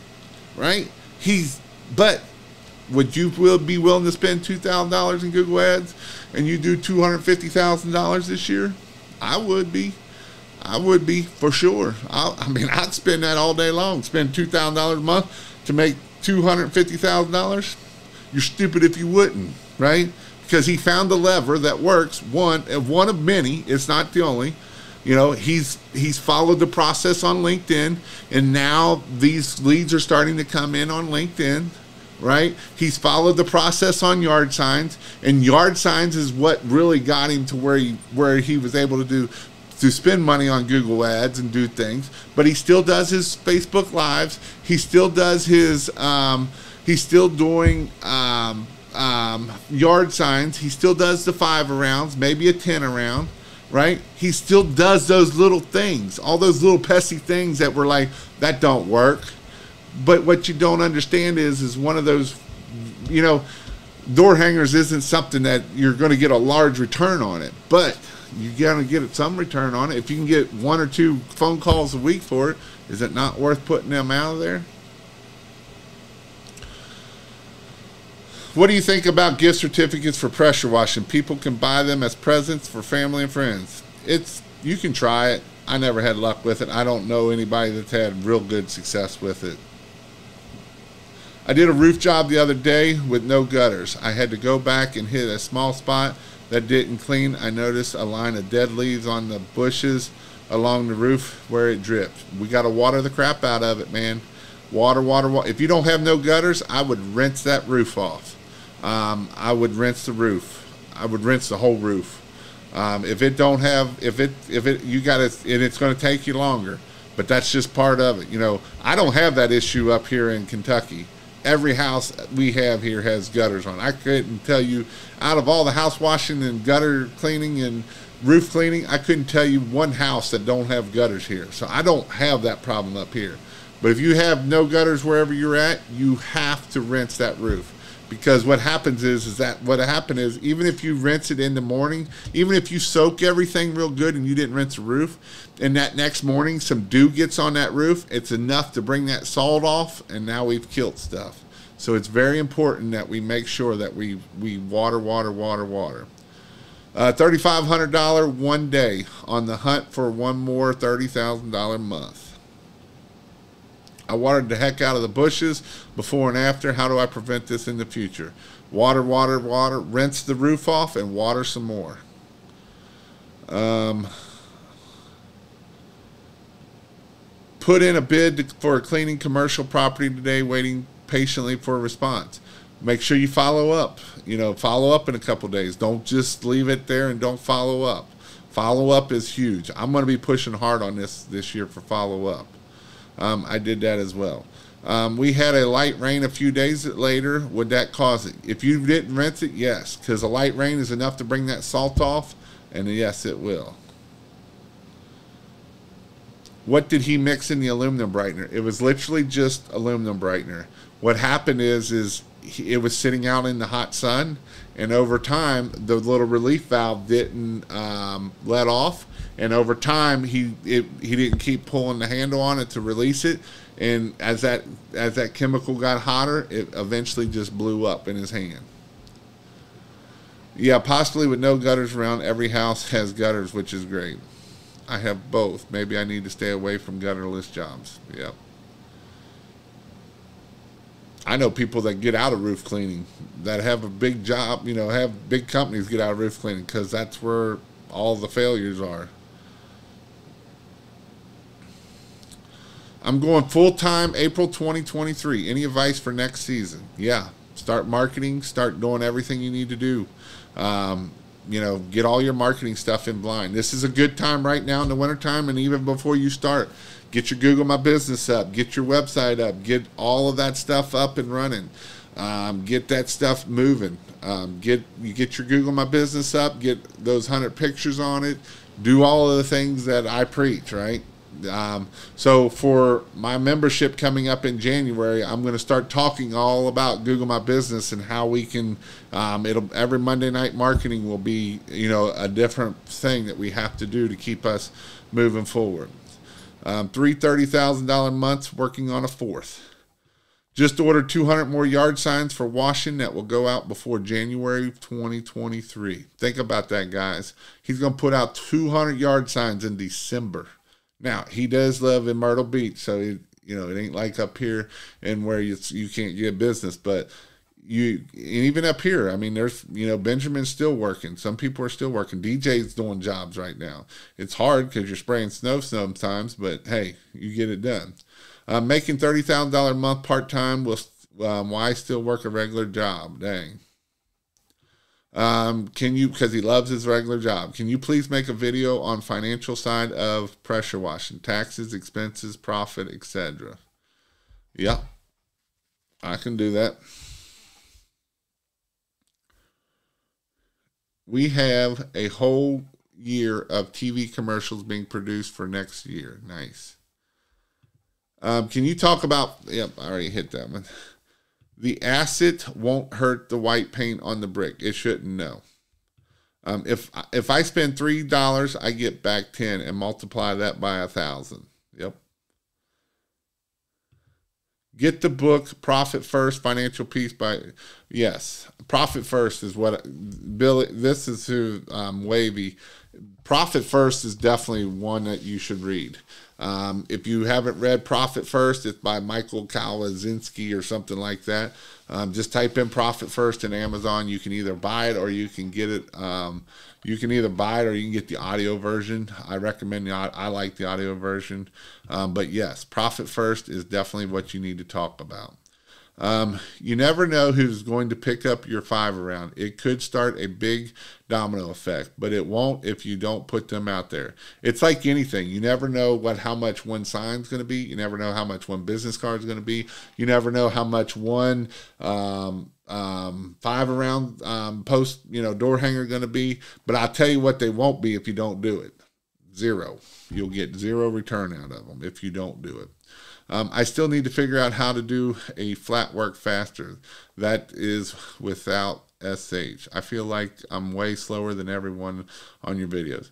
right? He's, but would you will be willing to spend two thousand dollars in Google Ads, and you do two hundred fifty thousand dollars this year? I would be. I would be for sure. I, I mean, I'd spend that all day long. Spend two thousand dollars a month to make $250,000? You're stupid if you wouldn't, right? Because he found a lever that works. One, of one of many. It's not the only. You know, he's he's followed the process on LinkedIn, and now these leads are starting to come in on LinkedIn right? He's followed the process on yard signs, and yard signs is what really got him to where he where he was able to do to spend money on Google Ads and do things, but he still does his Facebook Lives. He still does his. Um, he's still doing um, um, yard signs. He still does the five arounds, maybe a ten around, right? He still does those little things, all those little pesky things that were like that don't work. But what you don't understand is, is one of those, you know, door hangers isn't something that you're going to get a large return on it, but you got to get some return on it. If you can get one or two phone calls a week for it, is it not worth putting them out of there? What do you think about gift certificates for pressure washing? People can buy them as presents for family and friends. It's you can try it. I never had luck with it. I don't know anybody that's had real good success with it. I did a roof job the other day with no gutters. I had to go back and hit a small spot that didn't clean. I noticed a line of dead leaves on the bushes along the roof where it dripped. We got to water the crap out of it, man. Water, water, water. If you don't have no gutters, I would rinse that roof off. Um, I would rinse the roof. I would rinse the whole roof. Um, if it don't have, if it, if it, you got to, and it's going to take you longer, but that's just part of it. You know, I don't have that issue up here in Kentucky every house we have here has gutters on. I couldn't tell you out of all the house washing and gutter cleaning and roof cleaning, I couldn't tell you one house that don't have gutters here. So I don't have that problem up here. But if you have no gutters wherever you're at, you have to rinse that roof. Because what happens is, is that what happened is even if you rinse it in the morning, even if you soak everything real good and you didn't rinse the roof, and that next morning some dew gets on that roof, it's enough to bring that salt off, and now we've killed stuff. So it's very important that we make sure that we we water, water, water, water. Uh, Thirty-five hundred dollar one day on the hunt for one more thirty thousand dollar month. I watered the heck out of the bushes before and after. How do I prevent this in the future? Water, water, water. Rinse the roof off and water some more. Um, put in a bid for a cleaning commercial property today, waiting patiently for a response. Make sure you follow up. You know, follow up in a couple days. Don't just leave it there and don't follow up. Follow up is huge. I'm going to be pushing hard on this this year for follow up. Um, I did that as well. Um, we had a light rain a few days later. Would that cause it? If you didn't rinse it, yes, because a light rain is enough to bring that salt off, and yes, it will. What did he mix in the aluminum brightener? It was literally just aluminum brightener. What happened is, is it was sitting out in the hot sun, and over time, the little relief valve didn't um, let off, and over time, he it, he didn't keep pulling the handle on it to release it, and as that as that chemical got hotter, it eventually just blew up in his hand. Yeah, possibly with no gutters around, every house has gutters, which is great. I have both. Maybe I need to stay away from gutterless jobs. Yep. I know people that get out of roof cleaning that have a big job, you know, have big companies get out of roof cleaning because that's where all the failures are. I'm going full time April 2023. Any advice for next season? Yeah, start marketing, start doing everything you need to do. Um, you know, get all your marketing stuff in blind. This is a good time right now in the wintertime, and even before you start, get your Google My Business up, get your website up, get all of that stuff up and running, um, get that stuff moving. Um, get you get your Google My Business up, get those hundred pictures on it, do all of the things that I preach, right? Um, so for my membership coming up in January, I'm going to start talking all about Google My Business and how we can. Um, it'll every Monday night marketing will be you know a different thing that we have to do to keep us moving forward. Um, three thirty thousand dollar months working on a fourth. Just ordered 200 more yard signs for washing that will go out before January 2023. Think about that, guys. He's going to put out 200 yard signs in December. Now he does live in Myrtle Beach, so it, you know it ain't like up here and where you you can't get business. But you and even up here, I mean, there's you know Benjamin's still working. Some people are still working. DJ's doing jobs right now. It's hard because you're spraying snow sometimes, but hey, you get it done. Uh, making thirty thousand dollar a month part time will um, why still work a regular job? Dang. Um, can you, because he loves his regular job, can you please make a video on financial side of pressure washing, taxes, expenses, profit, etc. Yeah, I can do that. We have a whole year of TV commercials being produced for next year. Nice. Um, can you talk about? Yep, I already hit that one. the acid won't hurt the white paint on the brick. It shouldn't. No. Um, if if I spend three dollars, I get back ten, and multiply that by a thousand. Yep. Get the book Profit First Financial Peace by yes, Profit First is what Billy. This is who um, Wavy. Profit First is definitely one that you should read. Um, if you haven't read Profit First, it's by Michael Kawazinski or something like that. Um, just type in Profit First in Amazon. You can either buy it or you can get it. Um, you can either buy it or you can get the audio version. I recommend the. I like the audio version, um, but yes, Profit First is definitely what you need to talk about. Um, you never know who's going to pick up your five around. It could start a big domino effect, but it won't if you don't put them out there. It's like anything. You never know what how much one sign is going to be. You never know how much one business card is going to be. You never know how much one um, um, five around um, post, you know, door hanger going to be. But I'll tell you what they won't be if you don't do it. Zero. You'll get zero return out of them if you don't do it. Um, I still need to figure out how to do a flat work faster. That is without SH. I feel like I'm way slower than everyone on your videos.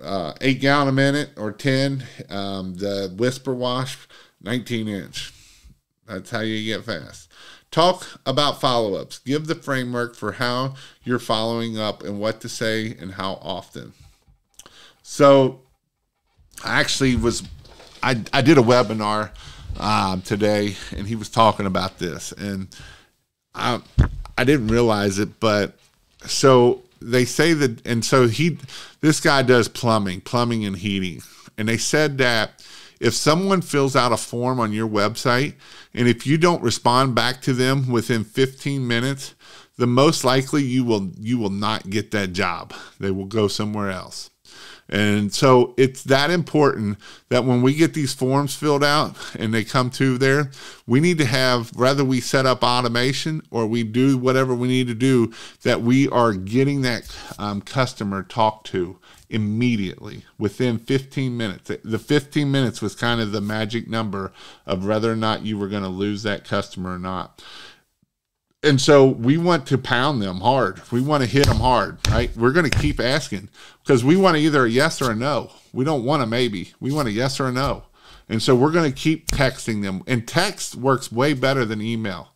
Uh, eight gallon a minute or 10. Um, the Whisper Wash, 19 inch. That's how you get fast. Talk about follow ups. Give the framework for how you're following up and what to say and how often. So, I actually was, I, I did a webinar um, today, and he was talking about this, and I I didn't realize it, but so they say that, and so he this guy does plumbing, plumbing and heating, and they said that if someone fills out a form on your website and if you don't respond back to them within 15 minutes the most likely you will you will not get that job. They will go somewhere else and so it's that important that when we get these forms filled out and they come to there, we need to have, whether we set up automation or we do whatever we need to do, that we are getting that um, customer talked to immediately within 15 minutes. The 15 minutes was kind of the magic number of whether or not you were going to lose that customer or not and so we want to pound them hard. We want to hit them hard, right? We're going to keep asking because we want to either a yes or a no. We don't want a maybe. We want a yes or a no. And so we're going to keep texting them. And text works way better than email.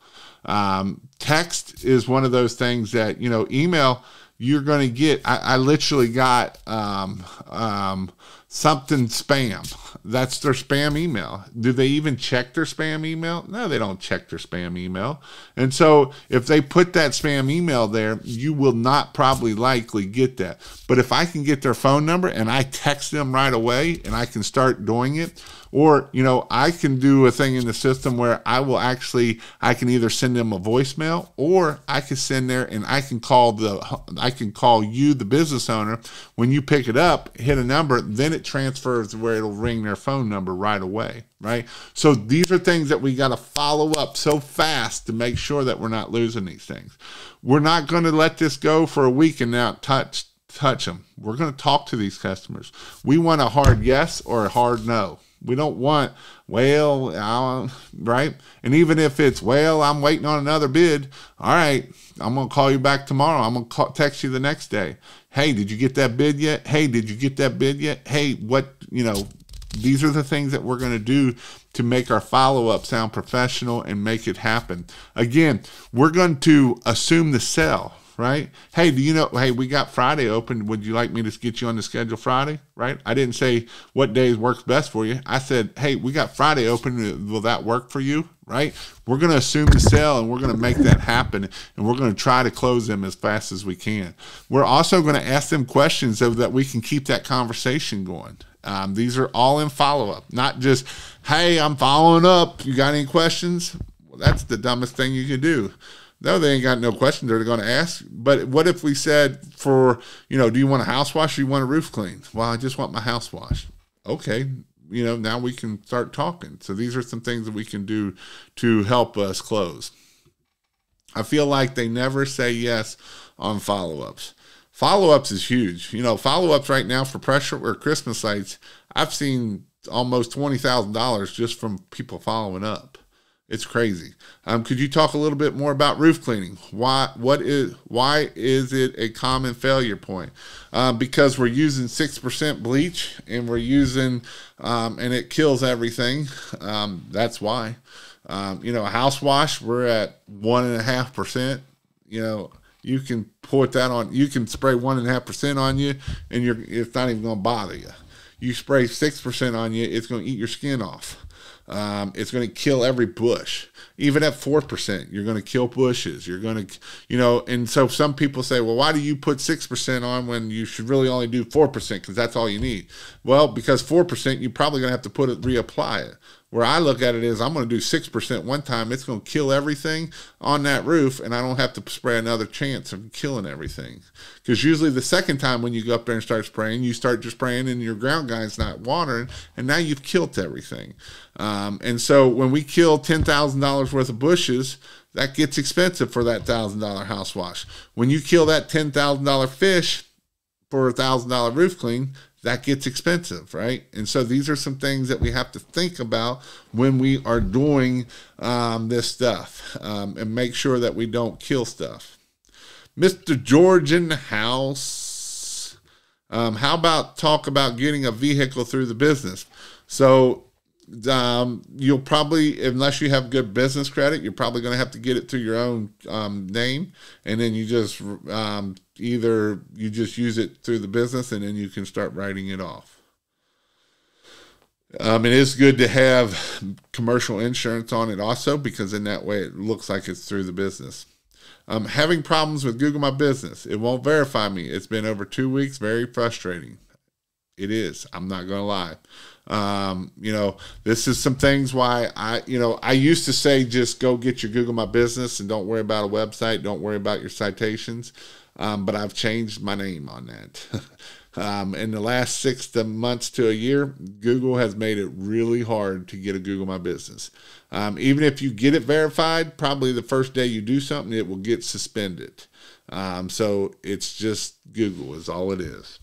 Um, text is one of those things that, you know, email, you're going to get. I, I literally got um, um, something spam. That's their spam email. Do they even check their spam email? No, they don't check their spam email. And so if they put that spam email there, you will not probably likely get that. But if I can get their phone number and I text them right away and I can start doing it, or, you know, I can do a thing in the system where I will actually, I can either send them a voicemail or I can send there and I can call the, I can call you, the business owner. When you pick it up, hit a number, then it transfers where it'll ring their phone number right away. Right. So these are things that we got to follow up so fast to make sure that we're not losing these things. We're not going to let this go for a week and now touch touch them. We're going to talk to these customers. We want a hard yes or a hard no. We don't want, well, right? And even if it's, well, I'm waiting on another bid. All right, I'm going to call you back tomorrow. I'm going to text you the next day. Hey, did you get that bid yet? Hey, did you get that bid yet? Hey, what, you know, these are the things that we're going to do to make our follow up sound professional and make it happen. Again, we're going to assume the sell right? Hey, do you know? Hey, we got Friday open. Would you like me to get you on the schedule Friday? Right? I didn't say what days works best for you. I said, hey, we got Friday open. Will that work for you? Right? We're going to assume the sale and we're going to make that happen and we're going to try to close them as fast as we can. We're also going to ask them questions so that we can keep that conversation going. Um, these are all in follow up, not just, hey, I'm following up. You got any questions? Well, that's the dumbest thing you can do. No, they ain't got no questions they're going to ask. But what if we said for, you know, do you want a house wash or you want a roof cleaned? Well, I just want my house washed. Okay. You know, now we can start talking. So these are some things that we can do to help us close. I feel like they never say yes on follow ups. Follow ups is huge. You know, follow ups right now for pressure or Christmas lights, I've seen almost $20,000 just from people following up. It's crazy. Um, could you talk a little bit more about roof cleaning? Why? What is? Why is it a common failure point? Um, because we're using six percent bleach and we're using, um, and it kills everything. Um, that's why. Um, you know, a house wash we're at one and a half percent. You know, you can put that on. You can spray one and a half percent on you, and you're it's not even going to bother you. You spray six percent on you, it's going to eat your skin off. Um, it's going to kill every bush. Even at 4%, you're going to kill bushes. You're going to, you know, and so some people say, well, why do you put 6% on when you should really only do 4% because that's all you need? Well, because 4%, you're probably going to have to put it, reapply it. Where I look at it is I'm going to do 6% one time. It's going to kill everything on that roof, and I don't have to spray another chance of killing everything. Because usually the second time when you go up there and start spraying, you start just spraying and your ground guy's not watering, and now you've killed everything. Um, and so when we kill $10,000 worth of bushes, that gets expensive for that $1,000 house wash. When you kill that $10,000 fish for a $1,000 roof clean, that gets expensive, right? And so these are some things that we have to think about when we are doing um, this stuff um, and make sure that we don't kill stuff. Mr. George in the house. Um, how about talk about getting a vehicle through the business? So um, you'll probably, unless you have good business credit, you're probably going to have to get it through your own um, name, and then you just um, either you just use it through the business, and then you can start writing it off. Um, it is good to have commercial insurance on it also because in that way it looks like it's through the business. Um, having problems with Google My Business. It won't verify me. It's been over two weeks. Very frustrating. It is. I'm not going to lie. Um, you know, this is some things why I, you know, I used to say just go get your Google My Business and don't worry about a website, don't worry about your citations. Um, but I've changed my name on that. (laughs) um, in the last six to months to a year, Google has made it really hard to get a Google My Business. Um, even if you get it verified, probably the first day you do something, it will get suspended. Um, so it's just Google is all it is.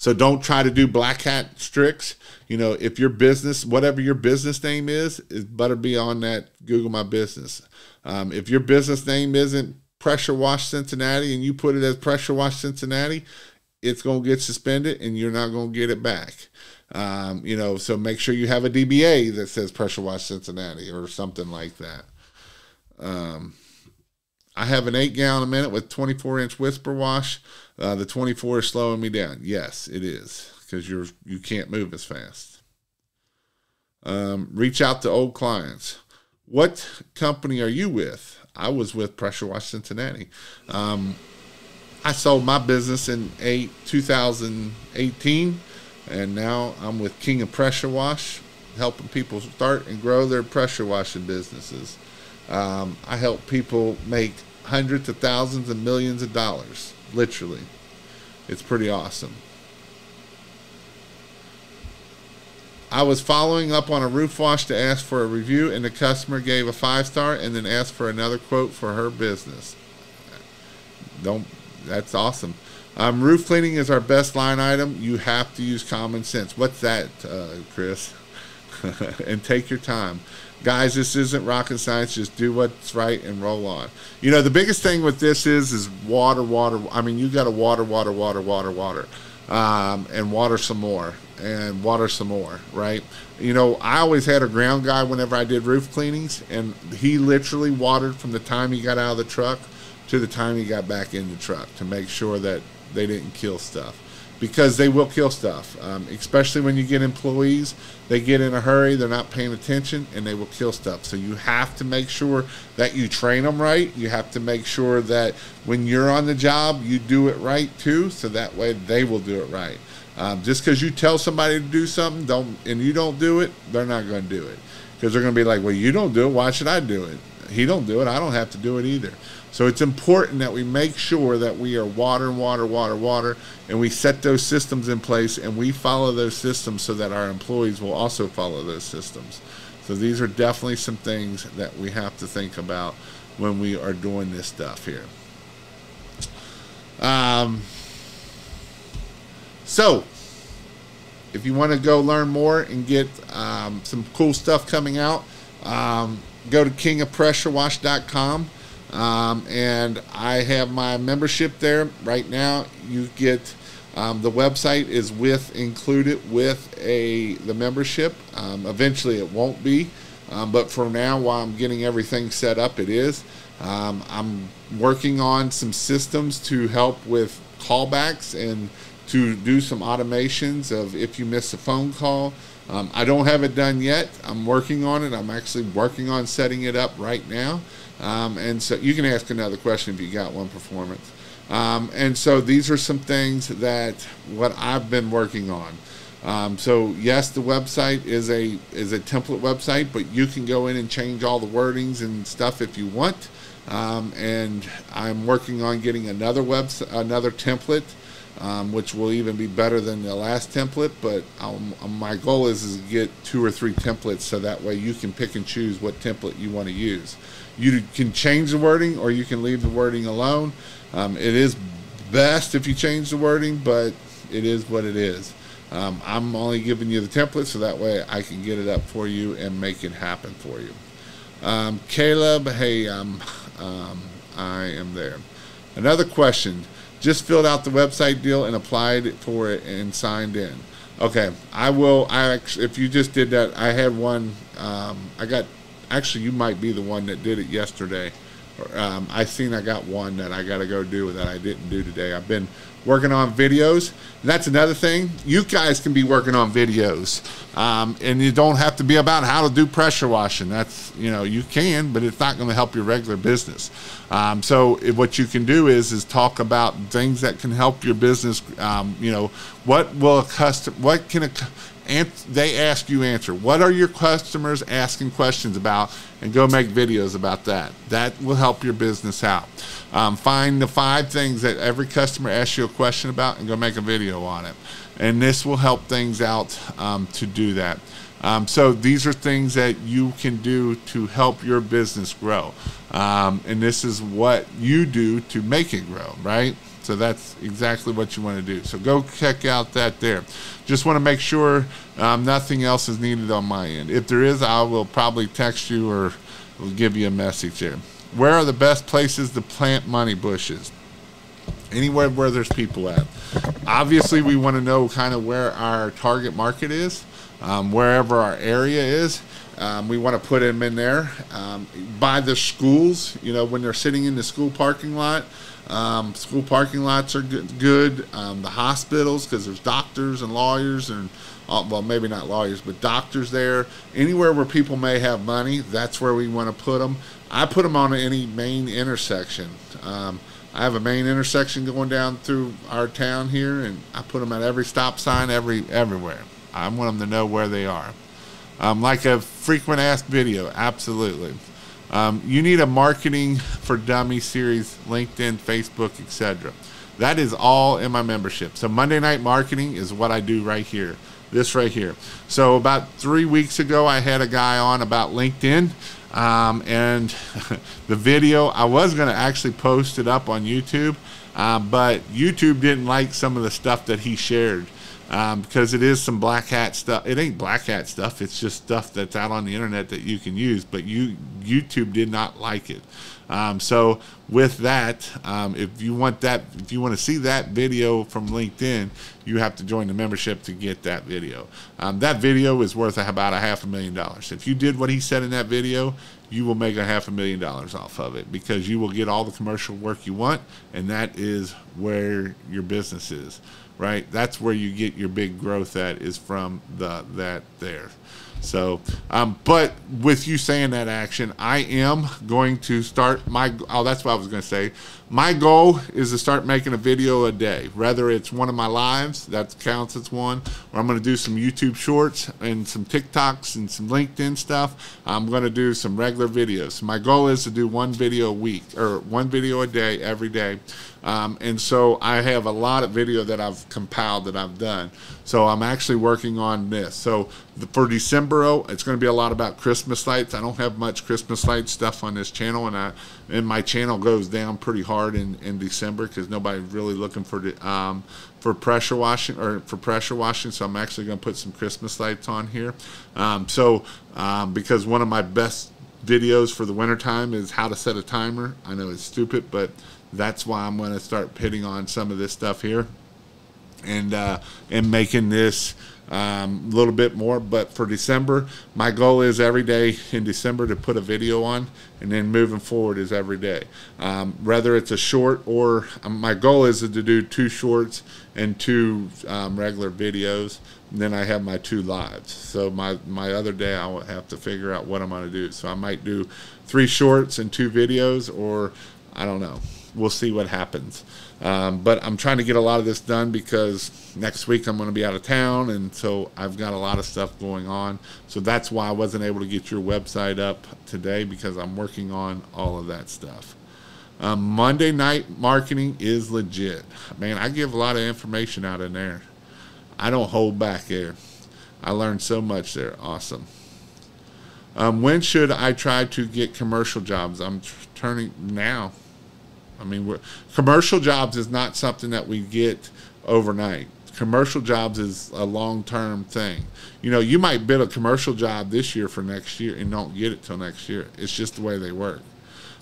So don't try to do black hat tricks. You know, if your business, whatever your business name is, is better be on that Google My Business. Um, if your business name isn't Pressure Wash Cincinnati and you put it as Pressure Wash Cincinnati, it's going to get suspended and you're not going to get it back. Um, you know, so make sure you have a DBA that says Pressure Wash Cincinnati or something like that. Um, I have an eight gallon a minute with 24 inch whisper wash. Uh, the 24 is slowing me down. Yes, it is because you're you can't move as fast. Um, reach out to old clients. What company are you with? I was with Pressure Wash Cincinnati. Um, I sold my business in eight 2018, and now I'm with King of Pressure Wash, helping people start and grow their pressure washing businesses. Um, I help people make hundreds of thousands and millions of dollars, literally. It's pretty awesome. I was following up on a roof wash to ask for a review, and the customer gave a five star and then asked for another quote for her business. Don't. That's awesome. Um, roof cleaning is our best line item. You have to use common sense. What's that, uh, Chris? (laughs) and take your time. Guys, this isn't rocket science. Just do what's right and roll on. You know, the biggest thing with this is is water, water. I mean, you got to water, water, water, water, water, um, and water some more, and water some more, right? You know, I always had a ground guy whenever I did roof cleanings, and he literally watered from the time he got out of the truck to the time he got back in the truck to make sure that they didn't kill stuff because they will kill stuff. Um, especially when you get employees, they get in a hurry, they're not paying attention, and they will kill stuff. So you have to make sure that you train them right. You have to make sure that when you're on the job, you do it right too, so that way they will do it right. Um, just because you tell somebody to do something, don't and you don't do it, they're not going to do it because they're going to be like, "Well, you don't do it. Why should I do it? He don't do it. I don't have to do it either." So it's important that we make sure that we are water, water, water, water, and we set those systems in place and we follow those systems so that our employees will also follow those systems. So these are definitely some things that we have to think about when we are doing this stuff here. Um, so if you want to go learn more and get um, some cool stuff coming out, um, go to kingofpressurewash.com. Um, and I have my membership there right now. You get um, the website is with included with a the membership. Um, eventually, it won't be, um, but for now, while I'm getting everything set up, it is. Um, I'm working on some systems to help with callbacks and to do some automations of if you miss a phone call. Um, I don't have it done yet. I'm working on it. I'm actually working on setting it up right now. Um, and so you can ask another question if you got one performance. Um, and so these are some things that what I've been working on. Um, so yes, the website is a is a template website, but you can go in and change all the wordings and stuff if you want. Um, and I'm working on getting another website, another template, um, which will even be better than the last template. But um, my goal is, is to get two or three templates so that way you can pick and choose what template you want to use. You can change the wording or you can leave the wording alone. Um, it is best if you change the wording, but it is what it is. Um, I'm only giving you the template so that way I can get it up for you and make it happen for you. Um, Caleb, hey, um, um, I am there. Another question. Just filled out the website deal and applied for it and signed in. Okay, I will. I actually, if you just did that, I had one. Um, I got. Actually, you might be the one that did it yesterday. Um, I seen I got one that I got to go do that I didn't do today. I've been working on videos. And that's another thing. You guys can be working on videos, um, and you don't have to be about how to do pressure washing. That's you know you can, but it's not going to help your regular business. Um, so what you can do is is talk about things that can help your business. Um, you know what will a custom what can a and they ask you answer. What are your customers asking questions about? And go make videos about that. That will help your business out. Um, find the five things that every customer asks you a question about and go make a video on it. And this will help things out um, to do that. Um, so these are things that you can do to help your business grow. Um, and this is what you do to make it grow, right? So that's exactly what you want to do. So go check out that there. Just want to make sure um, nothing else is needed on my end. If there is, I will probably text you or give you a message there. Where are the best places to plant money bushes? Anywhere where there's people at. Obviously, we want to know kind of where our target market is, um, wherever our area is. Um, we want to put them in there um, by the schools. You know, when they're sitting in the school parking lot, um, school parking lots are good. good. Um, the hospitals, because there's doctors and lawyers and uh, well, maybe not lawyers, but doctors there. Anywhere where people may have money, that's where we want to put them. I put them on any main intersection. Um, I have a main intersection going down through our town here, and I put them at every stop sign, every everywhere. I want them to know where they are. Um, like a frequent asked video, absolutely. Um, you need a marketing for dummy series, LinkedIn, Facebook, etc. That is all in my membership. So Monday night marketing is what I do right here. This right here. So about three weeks ago, I had a guy on about LinkedIn. Um, and (laughs) the video, I was going to actually post it up on YouTube, uh, but YouTube didn't like some of the stuff that he shared um, because it is some black hat stuff. It ain't black hat stuff. It's just stuff that's out on the internet that you can use. But you YouTube did not like it. Um, so with that, um, if you want that, if you want to see that video from LinkedIn, you have to join the membership to get that video. Um, that video is worth about a half a million dollars. If you did what he said in that video, you will make a half a million dollars off of it because you will get all the commercial work you want, and that is where your business is right? That's where you get your big growth at is from the that there. So, um, but with you saying that action, I am going to start my. Oh, that's what I was going to say. My goal is to start making a video a day, whether it's one of my lives that counts as one, or I'm going to do some YouTube shorts and some TikToks and some LinkedIn stuff. I'm going to do some regular videos. My goal is to do one video a week or one video a day every day. Um, and so I have a lot of video that I've compiled that I've done. So I'm actually working on this. So for December oh, it's going to be a lot about Christmas lights. I don't have much Christmas light stuff on this channel, and I and my channel goes down pretty hard in, in December because nobody's really looking for the, um, for pressure washing or for pressure washing. So I'm actually going to put some Christmas lights on here. Um, so um, because one of my best videos for the wintertime is how to set a timer. I know it's stupid, but that's why I'm going to start hitting on some of this stuff here and uh, and making this um, a little bit more. But for December, my goal is every day in December to put a video on, and then moving forward is every day. Um, whether it's a short or um, my goal is to do two shorts and two um, regular videos. And then I have my two lives. So my my other day I will have to figure out what I'm going to do. So I might do three shorts and two videos, or I don't know. We'll see what happens. Um, but I'm trying to get a lot of this done because next week I'm going to be out of town, and so I've got a lot of stuff going on. So that's why I wasn't able to get your website up today because I'm working on all of that stuff. Um, Monday night marketing is legit. Man, I give a lot of information out in there. I don't hold back there. I learned so much there. Awesome. Um, when should I try to get commercial jobs? I'm turning now. I mean, commercial jobs is not something that we get overnight. Commercial jobs is a long term thing. You know, you might bid a commercial job this year for next year and don't get it till next year. It's just the way they work.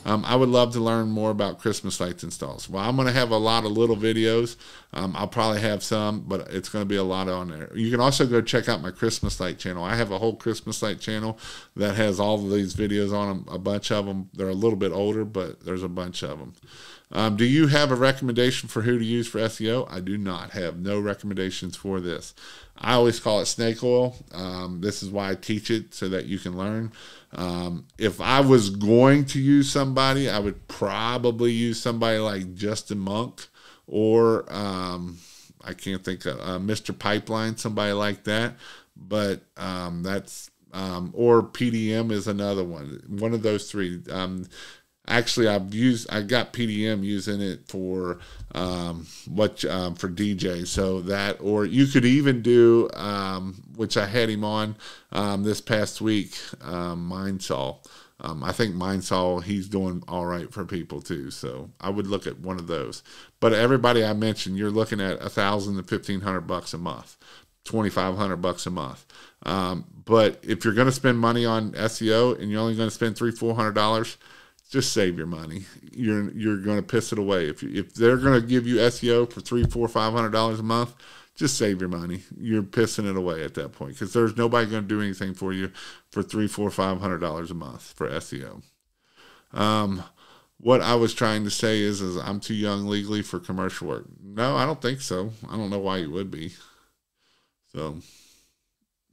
Um, I would love to learn more about Christmas lights installs. Well, I'm going to have a lot of little videos. Um, I'll probably have some, but it's going to be a lot on there. You can also go check out my Christmas light channel. I have a whole Christmas light channel that has all of these videos on them, a bunch of them. They're a little bit older, but there's a bunch of them. Um, do you have a recommendation for who to use for SEO? I do not have no recommendations for this. I always call it snake oil. Um, this is why I teach it so that you can learn. Um, if I was going to use somebody, I would probably use somebody like Justin Monk or um, I can't think of uh, Mr. Pipeline, somebody like that. But um, that's um, or PDM is another one. One of those three. Actually I've used I got PDM using it for um, what um, for DJ so that or you could even do um, which I had him on um, this past week um, Mindsaw. Um, I think Mindsaw he's doing all right for people too. So I would look at one of those. But everybody I mentioned you're looking at a thousand to fifteen hundred bucks a month 2500 bucks a month. Um, but if you're going to spend money on SEO and you're only going to spend three four hundred dollars just save your money. You're you're going to piss it away if if they're going to give you SEO for three, four, five hundred dollars a month. Just save your money. You're pissing it away at that point because there's nobody going to do anything for you for three, four, five hundred dollars a month for SEO. Um, what I was trying to say is, is I'm too young legally for commercial work. No, I don't think so. I don't know why you would be. So,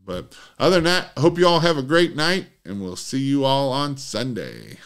but other than that, hope you all have a great night, and we'll see you all on Sunday.